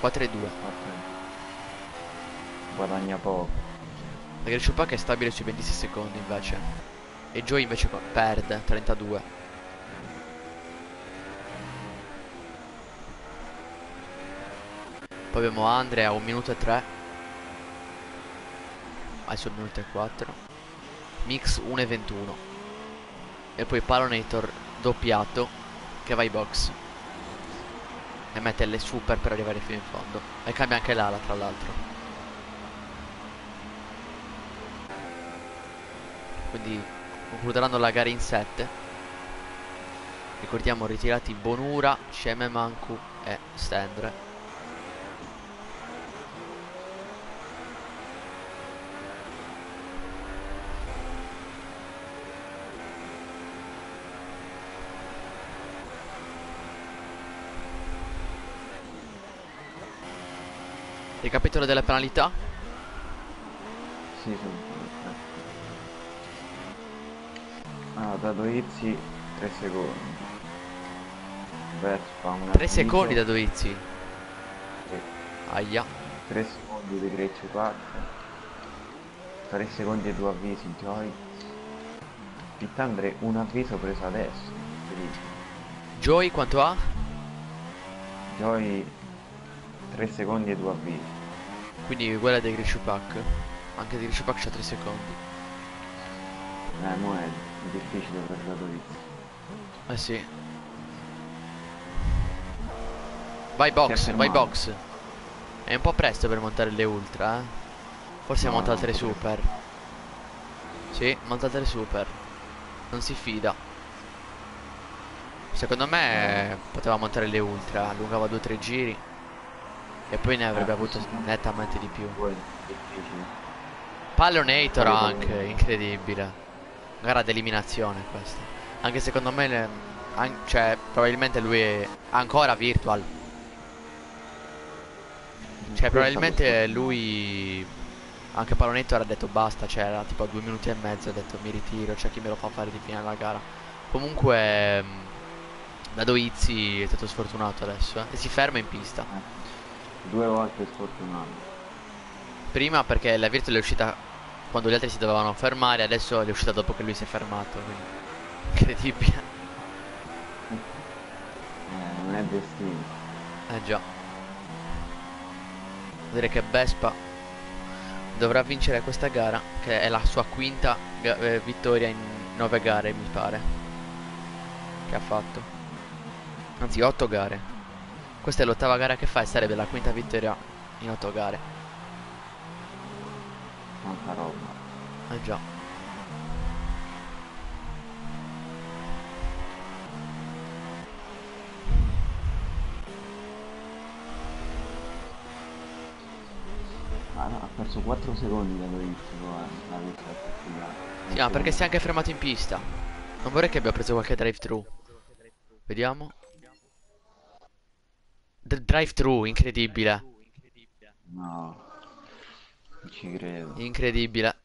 4-2. Forse Guadagna poco. La Gretchen Pack è stabile sui 26 secondi invece. E Joy invece perde 32. Poi abbiamo Andre a 1 minuto e 3. Adesso 1 minuto e 4. Mix 1 e 21. E poi Palonator doppiato che va ai box. E mette le super per arrivare fino in fondo. E cambia anche l'ala tra l'altro. quindi concluderanno la gara in 7 ricordiamo ritirati Bonura, Sceme Mancu e Stendre ricapitolo delle penalità Sì, sì. Ah, da Doizzi 3 secondi. Vespa un 3 secondi da Doizzi 3, aia secondi di Greccio 4. 3 secondi e 2 avvisi Joy. Pittandre un avviso preso adesso. Joy quanto ha? Joy 3 secondi e 2 avvisi. Quindi quella dei Grishupak. Anche di Grishupak c'ha 3 secondi. Eh, mo è difficile per la Dovizia. Eh sì. Vai box, vai box. È un po' presto per montare le ultra, eh. Forse No, montate le no, super. Sì, montate le super. Non si fida. Secondo me poteva montare le ultra, allungava 2-3 giri. E poi ne avrebbe Eh, avuto nettamente di più. Pallonator anche, incredibile. Gara d'eliminazione questa. Anche secondo me, le- an- cioè, probabilmente lui è ancora virtual. Cioè, Questa probabilmente lui. Anche Pallonator ha detto basta, cioè, era tipo a due minuti e mezzo. Ha detto mi ritiro, c'è chi me lo fa fare di fine alla gara. Comunque, mh, Dado Izzi è stato sfortunato adesso, eh, E si ferma in pista. Due volte sfortunato. Prima perché la virtual è uscita quando gli altri si dovevano fermare, adesso è uscita dopo che lui si è fermato, quindi incredibile. Eh, non è destino. Eh già. Direi che Vespa dovrà vincere questa gara, che è la sua quinta eh, vittoria in nove gare, mi pare. Che ha fatto. Anzi, otto gare. Questa è l'ottava gara che fa e sarebbe la quinta vittoria in otto gare. Tanta roba. Eh già. No, ha perso 4 secondi da Dovizia la vista Sì, ma perché si è anche fermato in pista. Non vorrei che abbia preso qualche drive-thru. Vediamo. Drive-thru, incredibile. No. Non ci credo. Incredibile.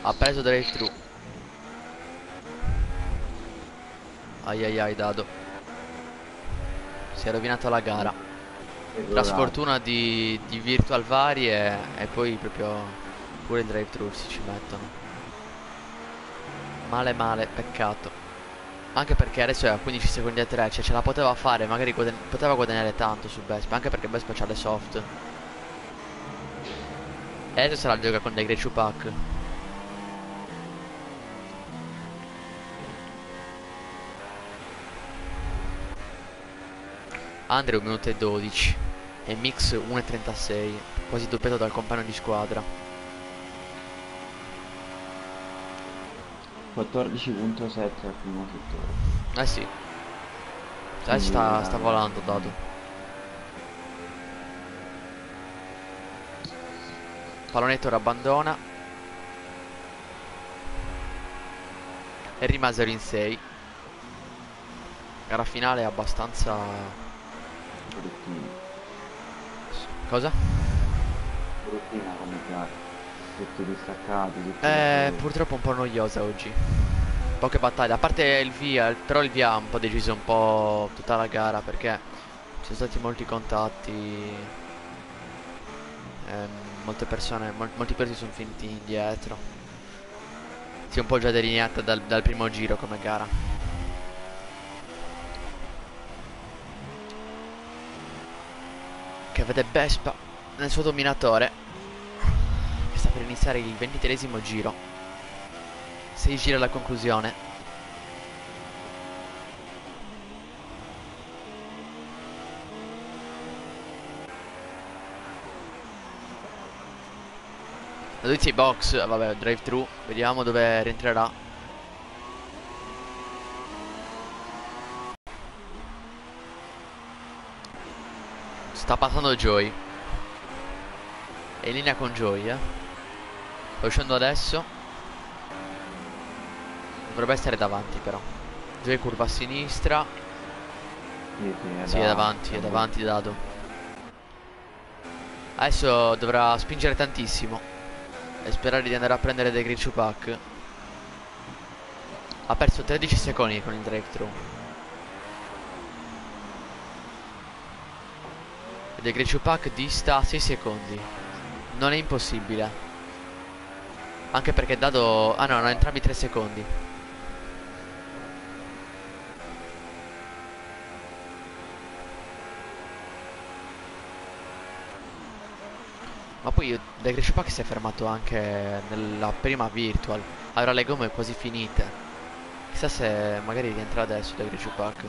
Ha preso drive-thru. Ai ai ai, Dado. Si è rovinato la gara. La sfortuna di, di Virtual Vari e, e poi proprio pure il drive-thru si ci mettono. Male male, peccato. Anche perché adesso è a 15 secondi a 3, cioè ce la poteva fare, magari guadagn- poteva guadagnare tanto su Vespa, anche perché Vespa c'ha le soft. E adesso la gioca con dei Grechu Pack. Andre 1 minuto e 12 e Mix 1 e 36, quasi doppiato dal compagno di squadra. 14.7 al primo settore. Eh sì. Dai, sta, sta volando Dado. Pallonetto abbandona. E rimasero in 6. Gara finale abbastanza... Bruttina. Cosa? Bruttina come gara. Tutti distaccati, tutti Eh, purtroppo un po' noiosa oggi. Poche battaglie, a parte il via, però il via ha un po' deciso un po' tutta la gara perché ci sono stati molti contatti. ehm, molte persone, mol- molti piloti sono finiti indietro. Si è un po' già delineata dal, dal primo giro come gara. Che vede Vespa nel suo dominatore sta per iniziare il 23 giro 6 giri alla conclusione Dodici box, vabbè, drive thru, vediamo dove rientrerà. Sta passando Joy. È in linea con Joy, eh. Sta uscendo adesso. Dovrebbe essere davanti però. Joy curva a sinistra. Sì, sì, è Sì, è davanti, è davanti Dado. Adesso dovrà spingere tantissimo. E sperare di andare a prendere dei Grinchu Pack. Ha perso 13 secondi con il drive-thru. E dei Grinchu Pack dista 6 secondi. Non è impossibile. Anche perché Dado... Ah no, hanno entrambi 3 secondi. Ma poi De Grescio Pack si è fermato anche nella prima virtual. Avrà le gomme quasi finite. Chissà se magari rientra adesso De Grescio Pack.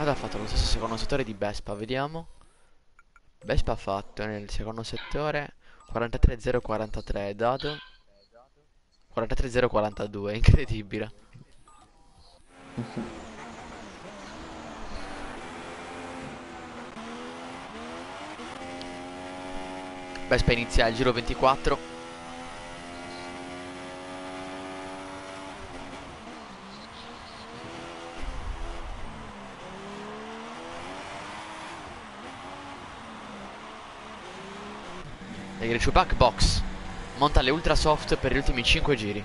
Dado ha fatto lo stesso secondo settore di Vespa, vediamo. Vespa ha fatto nel secondo settore 43.043 Dado 43042, incredibile. Vespa inizia il giro 24. E Chupac box. Monta le ultra soft per gli ultimi 5 giri.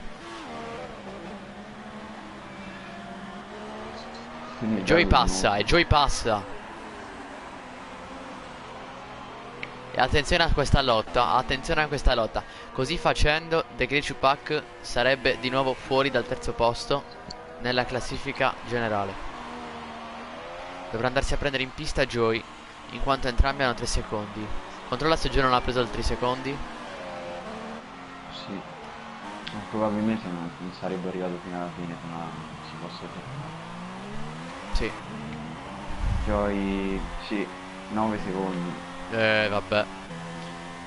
Quindi E Joey passa, e Joey passa. E attenzione a questa lotta, attenzione a questa lotta. Così facendo, The Great Pack sarebbe di nuovo fuori dal terzo posto nella classifica generale. Dovrà andarsi a prendere in pista Joey, in quanto entrambi hanno 3 secondi. Controlla se Joey non ha preso altri secondi. Sì. Ma probabilmente non, non sarebbe arrivato fino alla fine, non si fosse fermato. Sì. Joy, sì, 9 secondi. Eh, vabbè.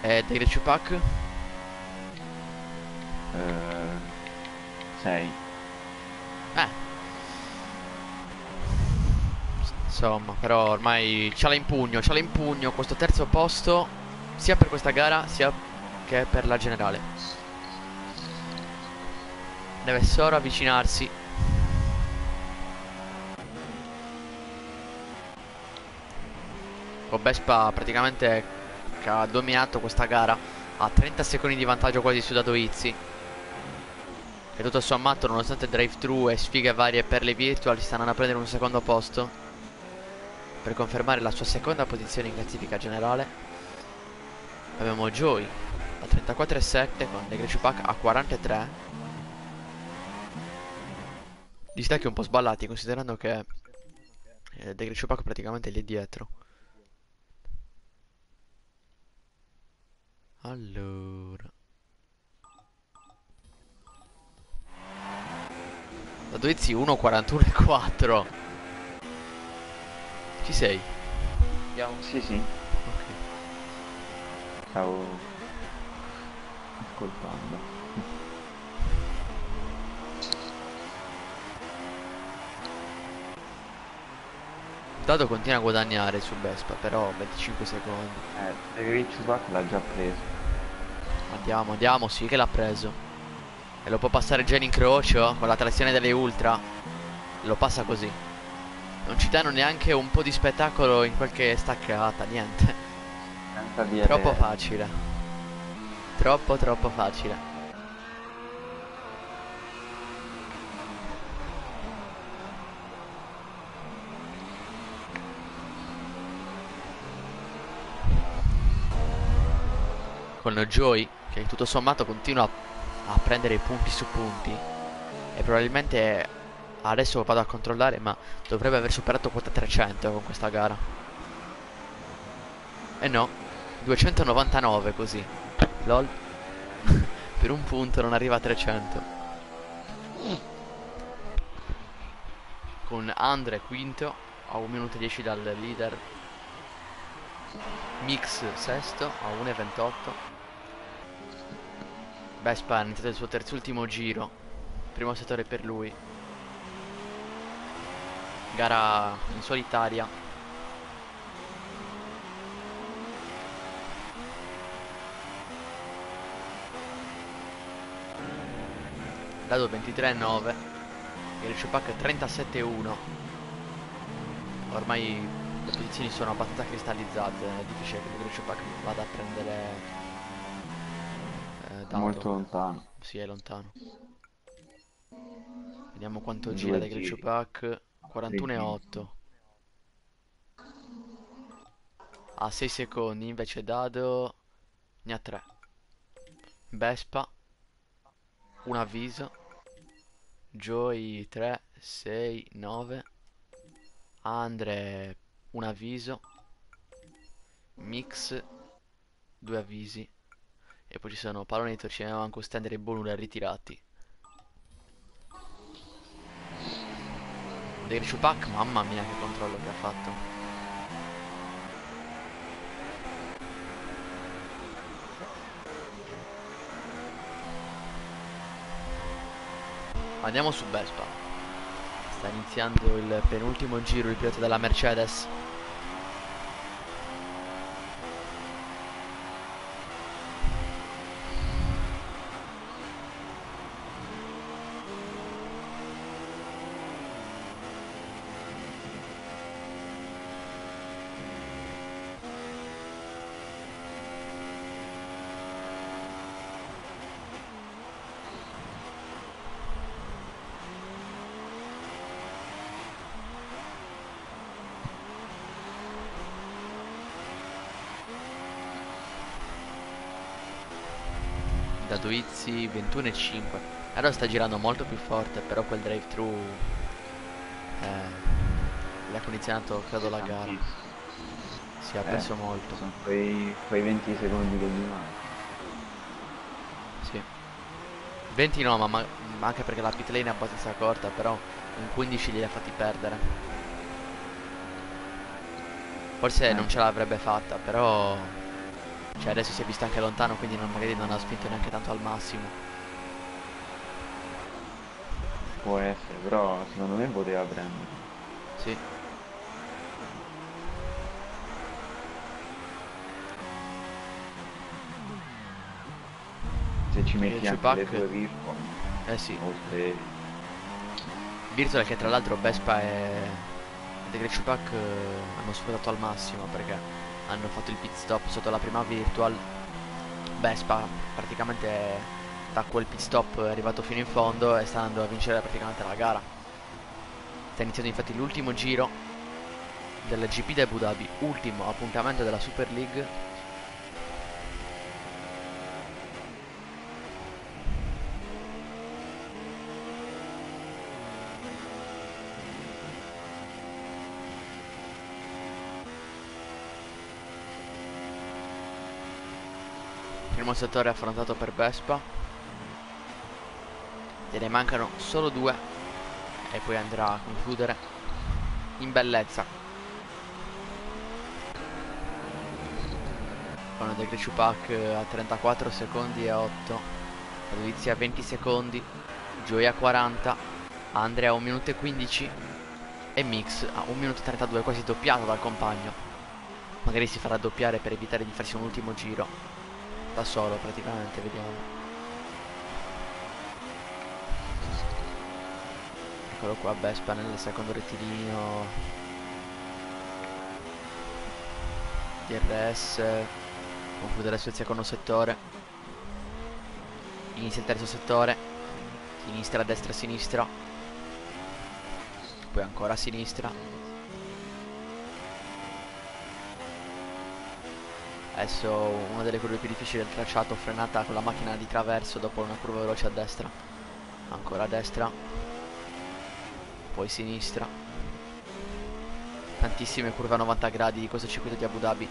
E The Great Pack? Eh, 6. Eh. Insomma, però ormai ce l'ha in pugno, ce l'ha in pugno questo terzo posto, sia per questa gara, sia che per la generale. Deve solo avvicinarsi. Con Vespa praticamente che ha dominato questa gara, ha 30 secondi di vantaggio quasi su Dato Izzi. E tutto sommato, nonostante drive-thru e sfighe varie per le virtual, stanno a prendere un secondo posto per confermare la sua seconda posizione in classifica generale. Abbiamo Joey a 34,7 con The Grecio Pack a 43. Distacchi un po' sballati considerando che eh, The Grecio Pack praticamente lì è dietro. Allora. Da Doizzi 1.41 e 4. Ci sei? Sì, sì, Ok. Stavo ascoltando. Dado continua a guadagnare su Vespa, però 25 secondi. Eh, Rich Back l'ha già preso. Andiamo, andiamo, sì che l'ha preso. E lo può passare già in incrocio con la trazione delle ultra. Lo passa così. Non ci danno neanche un po' di spettacolo in qualche staccata, niente. Dire... Troppo facile. Troppo troppo facile. Con Joey che tutto sommato continua a prendere punti su punti e probabilmente adesso vado a controllare ma dovrebbe aver superato quota 300 con questa gara. E no, 299 così. LOL. per un punto non arriva a 300. Con Andre quinto a 1 minuto e 10 dal leader. Mix sesto a 1,28. Vespa ha iniziato il suo terzultimo giro. Primo settore per lui. Gara in solitaria. Dado 23-9 Il Chupac 37-1 Ormai le posizioni sono abbastanza cristallizzate È difficile che il Chupac vada a prendere eh, Dado. Molto lontano. Sì, è lontano Vediamo quanto gira De giri. Grecciupac. 41 e giri. 8. A 6 secondi, invece Dado ne ha 3. Vespa. Un avviso. Joy 3, 6, 9. Andre un avviso. Mix due avvisi. E poi ci sono Pallone di Torcino, Manco Stender e Bonura ritirati. De Grecciupac, mamma mia che controllo che ha fatto. Andiamo su Vespa. Sta iniziando il penultimo giro il pilota della Mercedes. 21,5 Allora sta girando molto più forte Però quel drive thru eh, L'ha condizionato credo la gara. Si ha eh, perso molto. Sono quei, quei 20 secondi che gli manca Sì. 20 no ma, ma anche perché la pit lane è abbastanza corta Però un 15 li ha fatti perdere. Forse eh. non ce l'avrebbe fatta, però... Cioè adesso si è vista anche lontano, quindi non, magari non ha spinto neanche tanto al massimo. Può essere, però secondo me poteva prendere. Sì. Se ci metti anche le Pac. due virtual, Eh sì. oltre Virtual che tra l'altro Vespa e The Great Pack hanno sfruttato al massimo perché hanno fatto il pit stop sotto la prima Virtual. Vespa praticamente da quel pit stop è arrivato fino in fondo e sta andando a vincere praticamente la gara. Sta iniziando infatti l'ultimo giro del GP di Abu Dhabi, ultimo appuntamento della Super League. Primo settore affrontato per Vespa. Gliene mancano solo due. E poi andrà a concludere in bellezza. Con De Grecciupac a 34 secondi e 8. Adovizia a 20 secondi. Gioia a 40. Andrea a 1 minuto e 15. E Mix a 1 minuto e 32, quasi doppiato dal compagno. Magari si farà doppiare per evitare di farsi un ultimo giro da solo praticamente, vediamo. Eccolo qua Vespa nel secondo rettilineo. DRS conclude il suo secondo settore. Inizia il terzo settore. Sinistra, destra, sinistra. Poi ancora a sinistra. Adesso una delle curve più difficili del tracciato, frenata con la macchina di traverso dopo una curva veloce a destra. Ancora a destra. Poi sinistra. Tantissime curve a 90 gradi di questo circuito di Abu Dhabi.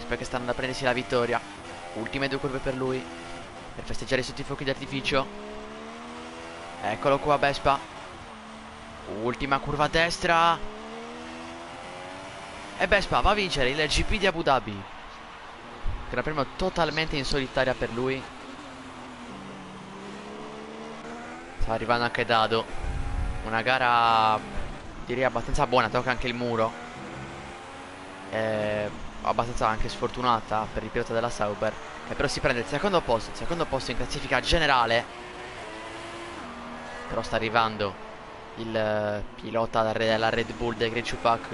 Spero che stanno a prendersi la vittoria. Ultime due curve per lui. Per festeggiare sotto i fuochi d'artificio. Eccolo qua Vespa. Ultima curva a destra. E Vespa va a vincere il GP di Abu Dhabi. Gran premio totalmente in solitaria per lui. Sta arrivando anche Dado. Una gara direi abbastanza buona, tocca anche il muro. Eh, abbastanza anche sfortunata per il pilota della Sauber. Che però si prende il secondo posto, il secondo posto in classifica generale. Però sta arrivando il eh, pilota della Red Bull del Great Chupak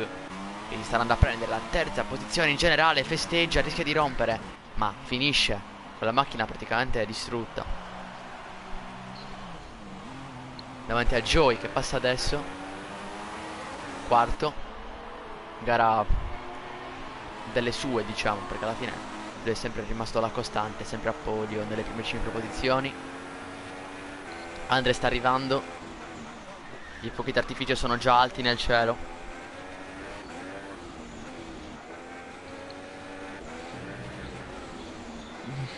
che gli sta andando a prendere la terza posizione in generale, festeggia, rischia di rompere, ma finisce con la macchina praticamente distrutta. Davanti a Joey che passa adesso. Quarto. Gara delle sue, diciamo, perché alla fine lui è sempre rimasto la costante, sempre a podio nelle prime 5 posizioni. Andre sta arrivando. I fuochi d'artificio sono già alti nel cielo.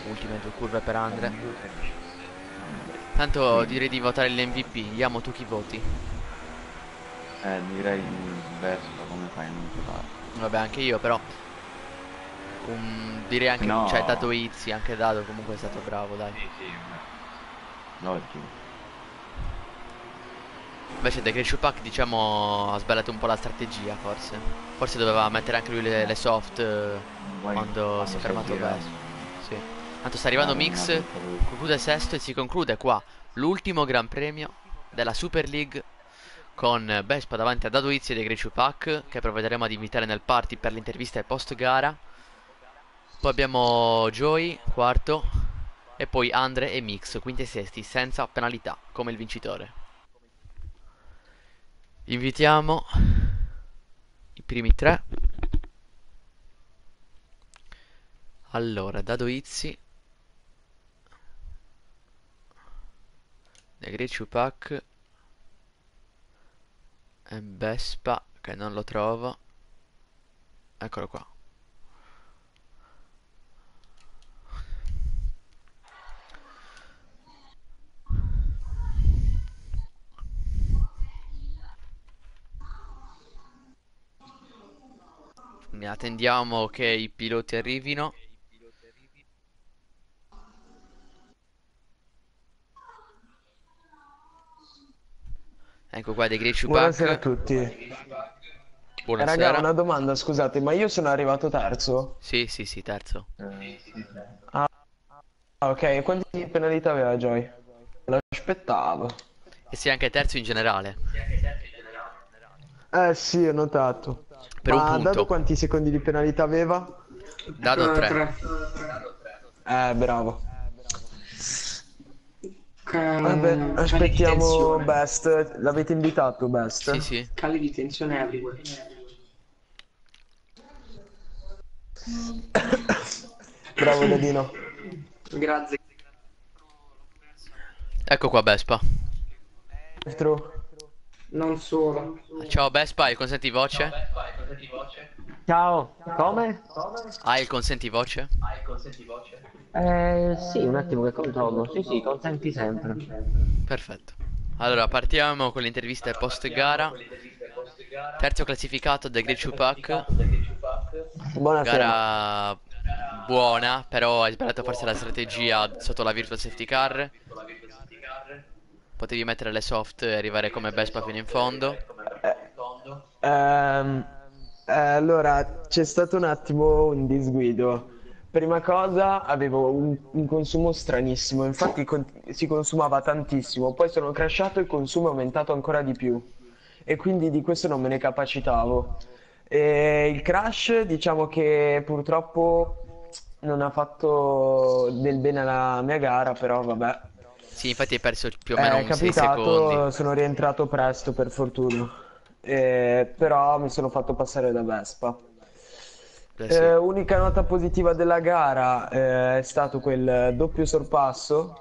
Ultime due curve per Andre. Tanto direi di votare l'MVP. Andiamo tu chi voti? Eh, direi di Vespa come fai a non votare. Vabbè, anche io però. Um, direi anche No. cioè dato Izzy, anche Dato comunque è stato bravo, dai. Logico. Invece The Great Pack diciamo ha sbagliato un po' la strategia forse. Forse doveva mettere anche lui le, le soft eh, Poi, quando si è fermato. Vespa. Tanto sta arrivando Mix, conclude sesto e si conclude qua l'ultimo gran premio della Super League con Vespa davanti a Dado Izzy e The Great Pack che provvederemo ad invitare nel party per l'intervista e post gara. Poi abbiamo Joey, quarto, e poi Andre e Mix, quinti e sesti, senza penalità, come il vincitore. Invitiamo i primi tre. Allora, Dado Izzy, Great Chupac e Vespa, che non lo trovo. Eccolo qua. Quindi attendiamo che i piloti arrivino. Ecco qua dei Great Buonasera a tutti. Eh, Buonasera. Raga, una domanda, scusate, ma io sono arrivato terzo? Sì, sì, sì, terzo. Eh. Ah, ok, quanti penalità aveva Joy? L'aspettavo. E sei anche terzo in generale. Eh sì, ho notato. Per un Ma punto. dato quanti secondi di penalità aveva? Dado Eh, 3. tre. Eh, bravo. Ca- Vabbè, aspettiamo. Best. L'avete invitato, Best? Sì, sì. Cali di tensione everywhere. Bravo, Dadino. Grazie. Ecco qua Vespa. Altro? Non solo. Ciao Vespa, hai il consenti voce? Ciao, come? Hai il consenti voce? Eh sì, un attimo che controllo. Sì, sì, consenti sempre. Perfetto. Allora, partiamo con l'intervista e post gara. Terzo classificato The Great Chupac. Buonasera. Gara buona, però hai sbagliato forse la strategia sotto la Virtual Safety Car. Potevi mettere le soft e arrivare come Vespa fino in fondo. Ehm, eh, allora, c'è stato un attimo un disguido. Prima cosa, avevo un, un consumo stranissimo, infatti con- si consumava tantissimo, poi sono crashato e il consumo è aumentato ancora di più e quindi di questo non me ne capacitavo. E il crash, diciamo che purtroppo non ha fatto del bene alla mia gara, però vabbè. Sì, infatti hai perso più o Eh, meno È un 6 capitato, secondi. sono rientrato presto per fortuna, Eh, però mi sono fatto passare da Vespa. Eh, sì. Eh, unica nota positiva della gara eh, è stato quel doppio sorpasso.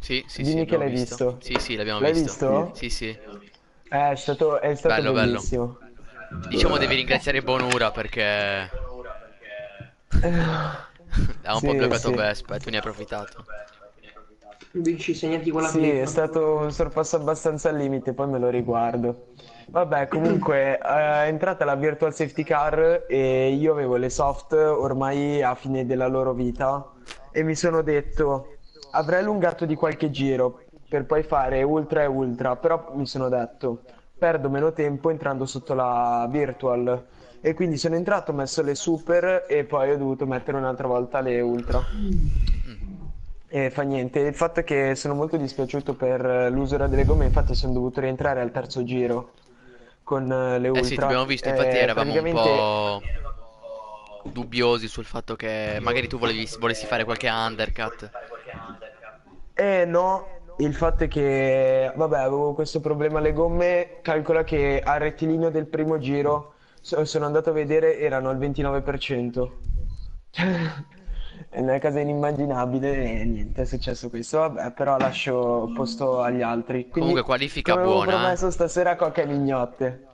Sì, sì, dimmi sì, che l'hai visto. Sì, sì, l'abbiamo L'hai visto. visto? Sì, sì. Eh, è stato, è stato Bello, bello. bellissimo. Diciamo devi ringraziare Bonura perché ha un po' Sì, bloccato sì. Vespa e tu ne hai approfittato. Vinci, segnati quella Sì, è stato un sorpasso abbastanza al limite, poi me lo riguardo. Vabbè, comunque è entrata la Virtual Safety Car e io avevo le soft ormai a fine della loro vita e mi sono detto avrei allungato di qualche giro per poi fare ultra e ultra, però mi sono detto perdo meno tempo entrando sotto la Virtual e quindi sono entrato, ho messo le super e poi ho dovuto mettere un'altra volta le ultra. E fa niente, il fatto è che sono molto dispiaciuto per eh, l'usura delle gomme, infatti sono dovuto rientrare al terzo giro con eh, le Eh ultra. sì, ti abbiamo visto, infatti Eh, eravamo un praticamente- po' dubbiosi sul fatto che magari tu volevi, volessi fare qualche undercut. Eh no, il fatto è che, vabbè, avevo questo problema alle gomme. Calcola che al rettilineo del primo giro so- sono andato a vedere, erano al 29%. È una cosa inimmaginabile e niente, è successo questo. Vabbè, però lascio posto agli altri. Quindi, Comunque qualifica come buona, eh. promesso stasera coca e mignotte.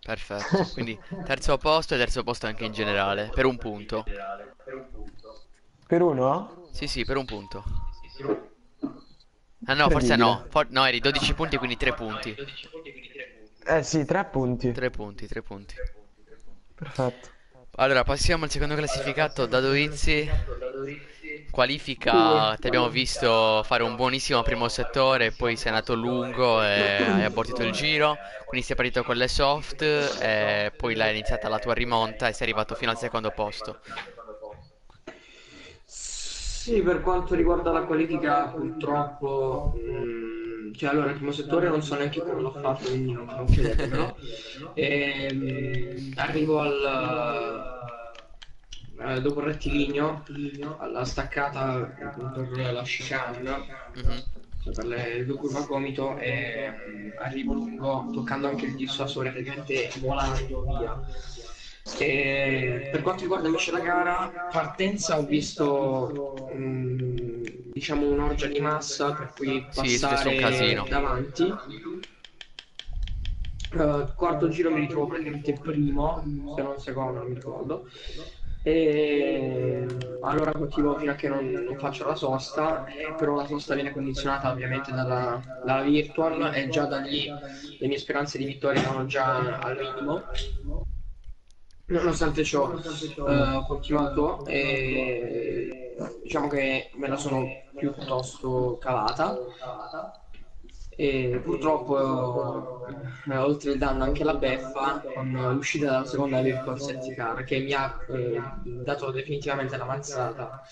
Perfetto. Quindi terzo posto e terzo posto anche in generale, per un punto. Per uno? Sì, sì, per un punto. Ah no, forse no. For- no, eri 12 punti, quindi 3 punti. Eh sì, tre punti. 3 punti, 3 punti. Perfetto. Allora, passiamo al secondo classificato, Dado Izzi. Qualifica, ti abbiamo visto fare un buonissimo primo settore, poi sei andato lungo e hai abortito il giro, quindi sei partito con le soft e poi l'hai iniziata la tua rimonta e sei arrivato fino al secondo posto. Sì, per quanto riguarda la qualifica, purtroppo, mm, cioè allora il primo settore non so neanche come l'ho fatto, quindi non, non chiedetelo. Ehm, arrivo al eh, dopo il rettilineo, alla staccata per la chicane, Mhm. cioè per le due curve a gomito e mm, arrivo lungo, toccando anche il dissuasore, praticamente volando via. E per quanto riguarda invece la gara, partenza ho visto mm, diciamo un'orgia di massa per cui Sì, passare casino. davanti. Eh, quarto giro mi ritrovo praticamente primo, se non secondo, non mi ricordo. E allora continuo fino a che non, non faccio la sosta, eh, però la sosta viene condizionata ovviamente dalla, dalla virtual e già da lì le mie speranze di vittoria erano già al minimo. Nonostante ciò, eh, ho continuato e diciamo che me la sono piuttosto cavata. E purtroppo, eh, oltre il danno, anche la beffa con l'uscita dalla seconda virtual safety car che mi ha eh, dato definitivamente la mazzata.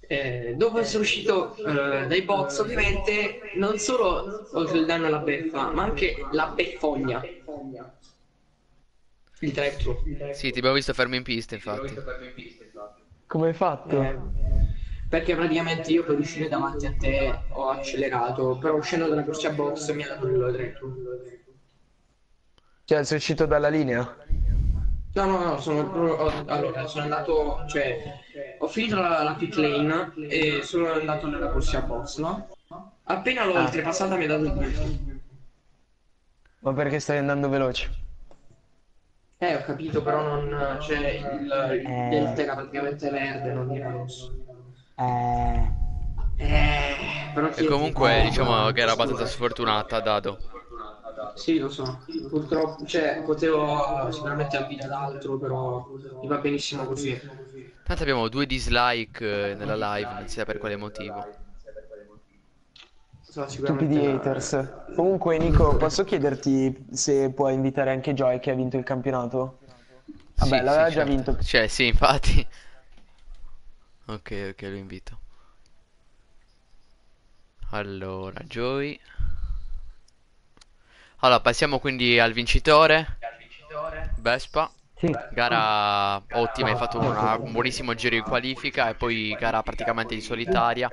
Eh, dopo essere uscito eh, dai box, ovviamente, non solo oltre il danno alla beffa, ma anche la beffogna. Il drive-thru. Sì, ti abbiamo visto fermo in pista, infatti. Come hai fatto? Eh, perché praticamente io per uscire davanti a te ho accelerato, però uscendo dalla corsia box mi ha dato il drive-thru. Cioè, sei uscito dalla linea? No, no, no, sono, ho- allora, sono andato, cioè, ho finito la, la pit lane e sono andato nella corsia box, no? Appena l'ho Ah. oltrepassata mi ha dato il drive-thru. Ma perché stai andando veloce? Eh, ho capito, però non, cioè, il, il delta era praticamente verde, non era rosso. Eh, Eh, però E comunque diciamo che era abbastanza sfortunata, Dado. Sì, lo so. Purtroppo, cioè, potevo sicuramente ambire ad altro, però mi va benissimo così. Tanto abbiamo due dislike eh, nella live, non si sa per quale motivo. Stupidi haters. Comunque, Nico, posso chiederti se puoi invitare anche Joy che ha vinto il campionato? Vabbè, Sì, l'aveva sì, già certo. vinto. Cioè, sì, infatti. Ok, ok, lo invito. Allora, Joy. Allora, passiamo quindi al vincitore. Vespa. sì. Gara ottima, hai fatto una- un buonissimo giro in qualifica e poi gara praticamente in solitaria.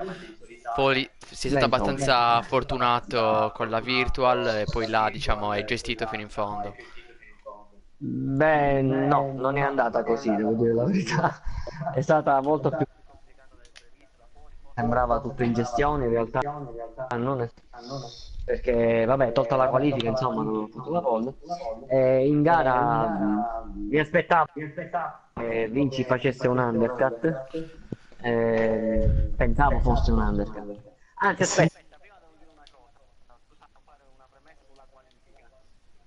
Poi sei stato Lento. abbastanza fortunato con la virtual e poi là, diciamo, hai gestito fino in fondo. Beh, no, non è andata così, devo dire la verità. È stata molto più sembrava tutto in gestione, in realtà non è perché vabbè, tolta la qualifica, insomma, non ho fatto la pole. E in gara mi aspettavo che Vinci facesse un undercut. Eh, pensavo fosse un undercut. Anzi, aspetta.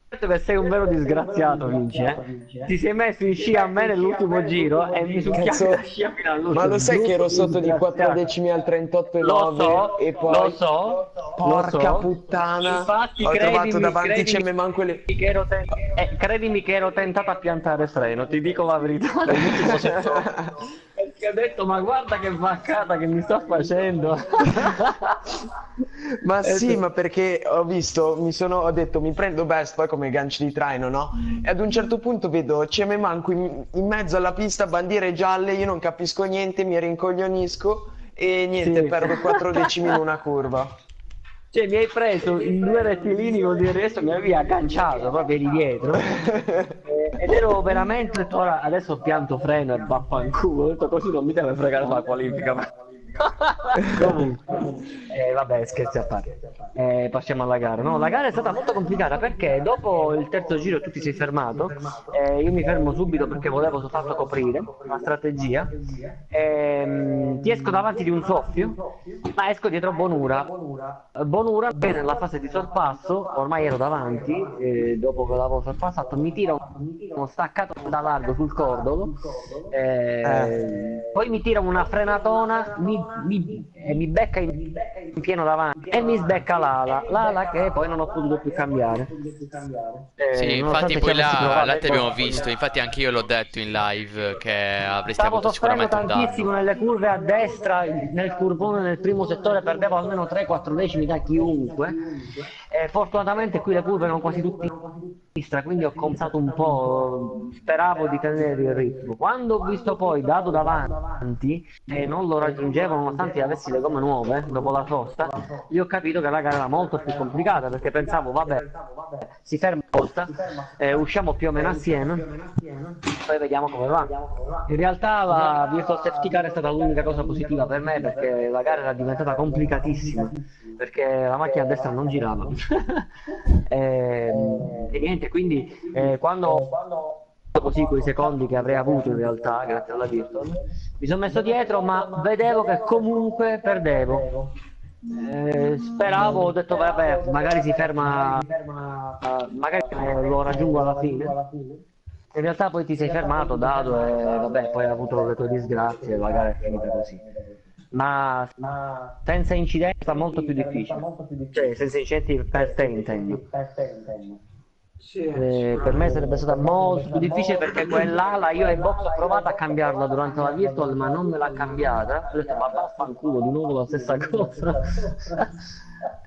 Perché sei un vero disgraziato, Vinci, eh? Ti sei messo in scia a me nell'ultimo giro e mi succhiavi Cazzo. la scia fino all'ultimo. Ma lo sai che ero sotto di 4 Disgraziato. decimi al 38 e Lo 9 so, e poi lo so, porca lo so. puttana Infatti, ho trovato credimi, davanti credimi, c'è manco le che ero ten- eh, credimi che ero tentato a piantare freno, ti dico la verità. Perché ho detto, ma guarda che vaccata che mi sto facendo. Ma Eh, sì, ma perché ho visto, mi sono, ho detto mi prendo Best poi come gancio di traino, no? E ad un certo punto vedo Ceme Manco in, in mezzo alla pista, bandiere gialle, io non capisco niente, mi rincoglionisco e niente, Sì. perdo 4 decimi in una curva. Cioè, mi hai preso in due rettilini così adesso mi avevi agganciato proprio di dietro. Ed ero veramente. Ora, adesso pianto freno e vaffanculo. Ho detto così non mi deve fregare la qualifica. ma- eh, vabbè, scherzi a parte. Eh, passiamo alla gara. No, la gara è stata molto complicata perché dopo il terzo giro tu ti sei fermato. eh, io mi fermo subito perché volevo soltanto coprire una strategia. Ehm, ti esco davanti di un soffio, ma esco dietro Bonura. Eh, Bonura, bene, nella fase di sorpasso, ormai ero davanti, eh, dopo che l'avevo sorpassato, mi tira un- uno staccato da largo sul cordolo, eh, poi mi tira una frenatona, mi, mi- e mi becca in, in pieno davanti e mi sbecca l'ala, l'ala che poi non ho potuto più cambiare. Eh, Sì, infatti poi là, là ti abbiamo visto, infatti anche io l'ho detto in live che avresti Stavo avuto sicuramente un danno. tantissimo nelle curve a destra, nel curvone nel primo settore perdevo almeno 3-4 decimi da chiunque. E fortunatamente qui le curve erano quasi tutte a sinistra, quindi ho compensato un po', speravo di tenere il ritmo. Quando ho visto poi dato davanti e non lo raggiungevo nonostante avessi le gomme nuove dopo la sosta, io ho capito che la gara era molto più complicata perché pensavo vabbè si ferma apposta, eh, usciamo più o meno assieme, poi vediamo come va. In realtà la Virtual Safety Car è stata l'unica cosa positiva per me perché la gara era diventata complicatissima perché la macchina a destra non girava. e, e niente, quindi eh, quando così quei secondi che avrei avuto in realtà grazie alla Virtual mi sono messo dietro ma vedevo che comunque perdevo eh, speravo, ho detto vabbè, magari si ferma, magari lo raggiungo alla fine. In realtà poi ti sei fermato, dato e vabbè, poi hai avuto le tue disgrazie la gara è finita così. Ma senza incidenti sta molto più difficile. Cioè, senza incidenti per te intendo. Eh, per me sarebbe stata molto più difficile perché quell'ala io in box ho provato a cambiarla durante la virtual ma non me l'ha cambiata. Ho detto ma vaffanculo di nuovo la stessa cosa.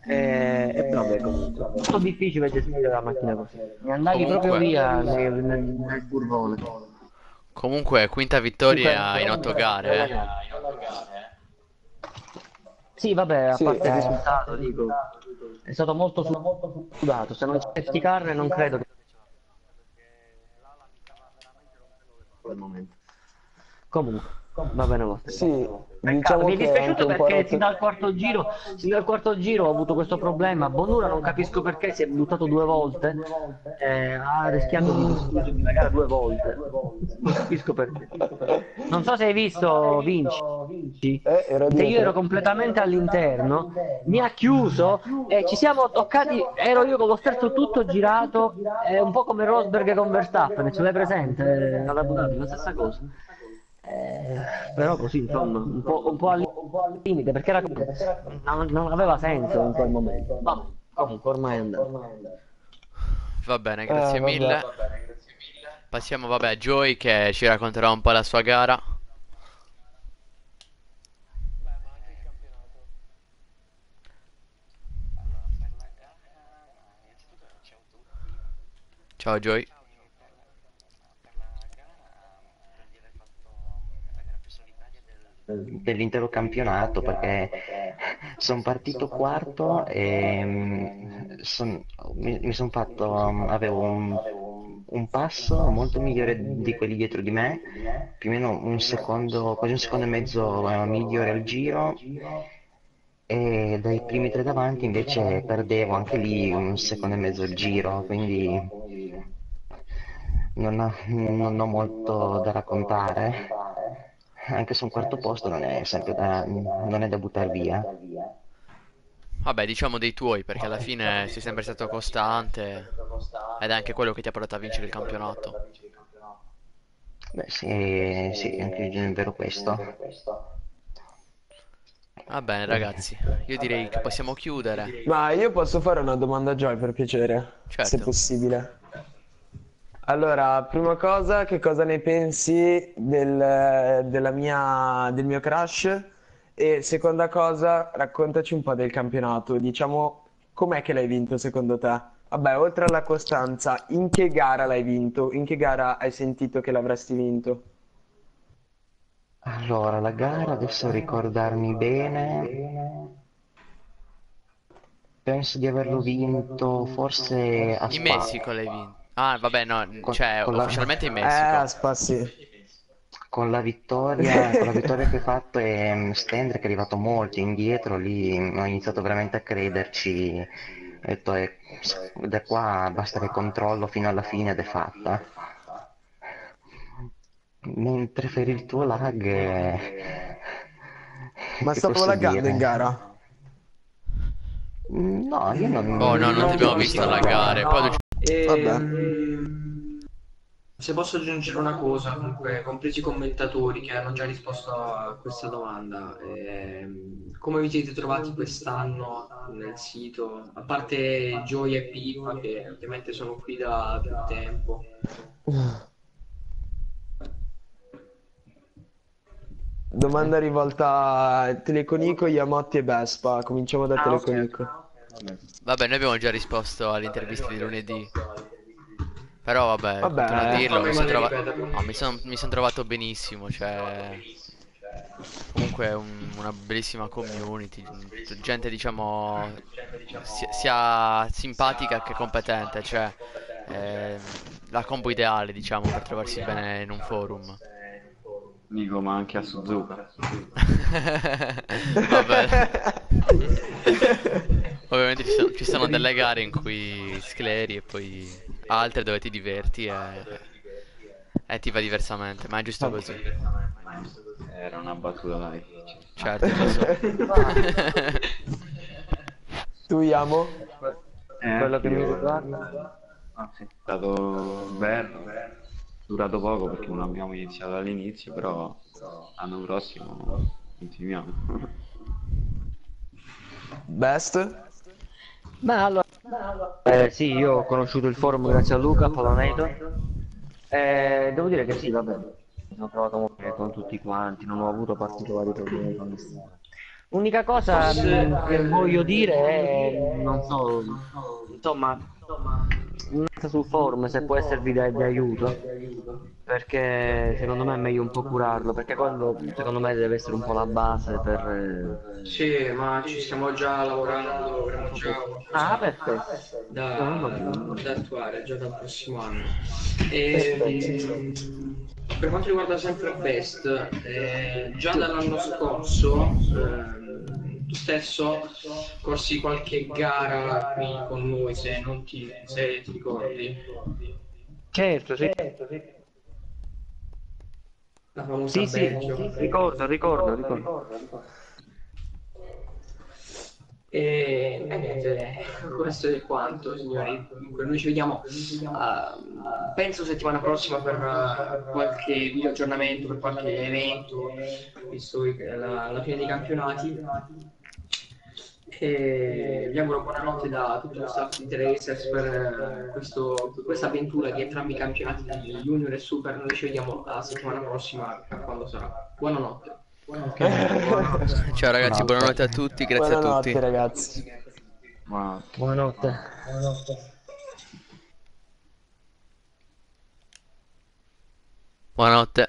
E, e vabbè comunque. Molto difficile gestire la macchina così. Mi andai Comunque- proprio via nel, nel, nel curvone Comunque, quinta vittoria in otto gare. eh. Sì vabbè a Sì, parte il eh. risultato dico. È stato molto su- sudato se non c'è safety car non credo che momento. Comunque va bene lo stesso Sì, diciamo mi è è dispiaciuto po' perché sin dal quarto giro, sin dal quarto giro ho avuto questo problema. Bonura non capisco perché si è buttato due volte, eh, ha rischiato di distruggermi la gara due volte. Non capisco perché. Non so se hai visto Vinci, Eh, che io ero completamente all'interno, mi ha chiuso e ci siamo toccati, ero io con lo sterzo tutto girato, eh, un po' come Rosberg con Verstappen, ce l'hai presente eh, alla Dhabi, la stessa cosa. Eh, però così insomma un po', un po' al al limite perché era, non, non aveva senso in quel momento Vabbè, comunque ormai è andato Va bene, grazie Eh, vabbè. mille. Passiamo, vabbè, a Joy che ci racconterà un po' la sua gara. Ciao Joy. Dell'intero campionato perché sono partito quarto e mm, son- mi, mi sono fatto, um, avevo un, un passo molto migliore di quelli dietro di me, più o meno un secondo, quasi un secondo e mezzo eh, migliore al giro. e dai primi tre davanti invece perdevo anche lì un secondo e mezzo il giro, quindi non ho, non ho molto da raccontare anche se un quarto posto non è sempre da, non è da buttare via. Vabbè, diciamo dei tuoi, perché alla fine sei sempre stato costante ed è anche quello che ti ha portato a vincere il campionato. Beh, sì, sì, anche è vero questo. Va bene, ragazzi, io direi che possiamo chiudere. Ma io posso fare una domanda a Joy per piacere, Certo. se possibile. Allora, prima cosa, che cosa ne pensi del, della mia, del mio crash? E seconda cosa, raccontaci un po' del campionato. Diciamo, com'è che l'hai vinto secondo te? Vabbè, oltre alla costanza, in che gara l'hai vinto? In che gara hai sentito che l'avresti vinto? Allora, la gara, adesso ricordarmi bene, penso di averlo vinto forse a In. Messico l'hai vinto. Ah, vabbè, no, Con- cioè, con la- ufficialmente in Eh, Messico. Aspa, sì. Con la vittoria, con la vittoria che hai fatto e mm, Stender che è arrivato molto indietro, lì mm, ho iniziato veramente a crederci. Ho detto, eh, da qua basta che controllo fino alla fine ed è fatta. Mentre per il tuo lag... eh, Ma stavo laggando in gara. No, io non... Oh no, non ti abbiamo visto laggare. Poi tu- Ehm, se posso aggiungere una cosa, comunque, compresi i commentatori che hanno già risposto a questa domanda, ehm, come vi siete trovati quest'anno nel sito? A parte Gioia e Pippa, che ovviamente sono qui da più tempo. Domanda rivolta a Teleconico, Yamotti e Vespa. Cominciamo da Ah. Teleconico. Vabbè, noi abbiamo già risposto all'intervista di lunedì. Però vabbè, Vabbè, continuo a dirlo, mi sono trova- no, mi son- mi son trovato benissimo, cioè... Comunque è un- una bellissima community, gente diciamo sia, sia simpatica che competente, cioè eh, la combo ideale diciamo per trovarsi bene in un forum. Dico, ma anche a Suzuka. Vabbè. Ovviamente ci sono, ci sono delle gare in cui scleri e poi altre dove ti diverti e, e ti va diversamente, ma è giusto così. Era una battuta, dai. Certo, lo so. Tu, Yamo? Eh, Quello che mi riguarda. Ah, sì. È stato bello, durato poco perché non abbiamo iniziato all'inizio, però l'anno prossimo continuiamo. Best? Ma allora, eh, sì, io ho conosciuto il forum grazie a Luca, Poloneto. Eh, devo dire che sì, vabbè, mi sono trovato molto bene con tutti quanti, non ho avuto particolari problemi con nessuno. L'unica cosa che voglio dire è, non so, insomma, un'altra sul forum se può esservi di, di aiuto, perché secondo me è meglio un po' curarlo, perché quello secondo me deve essere un po' la base per... eh, Sì, ma ci stiamo già lavorando, già Ah, perfetto. da, da attuare già dal prossimo anno. E, per quanto riguarda sempre Best, eh, già dall'anno scorso ehm, tu stesso corsi qualche gara qui con noi, se non ti, se ti ricordi. Certo, sì. La famosa Sì, sì, Belgio. ricordo, ricordo, ricordo. E, e niente, questo è quanto, signori. Comunque, noi ci vediamo, ah, penso settimana prossima per ah, qualche video aggiornamento, per qualche evento, visto la, la fine dei campionati. E vi auguro buonanotte da tutto lo staff di Tracers per eh, questo- questa avventura di entrambi i campionati di Junior e Super. Noi ci vediamo la settimana prossima, quando sarà. Buonanotte. Ciao ragazzi, buonanotte a tutti, grazie a Buonanotte, tutti. ragazzi. Ma Buonanotte. Buonanotte.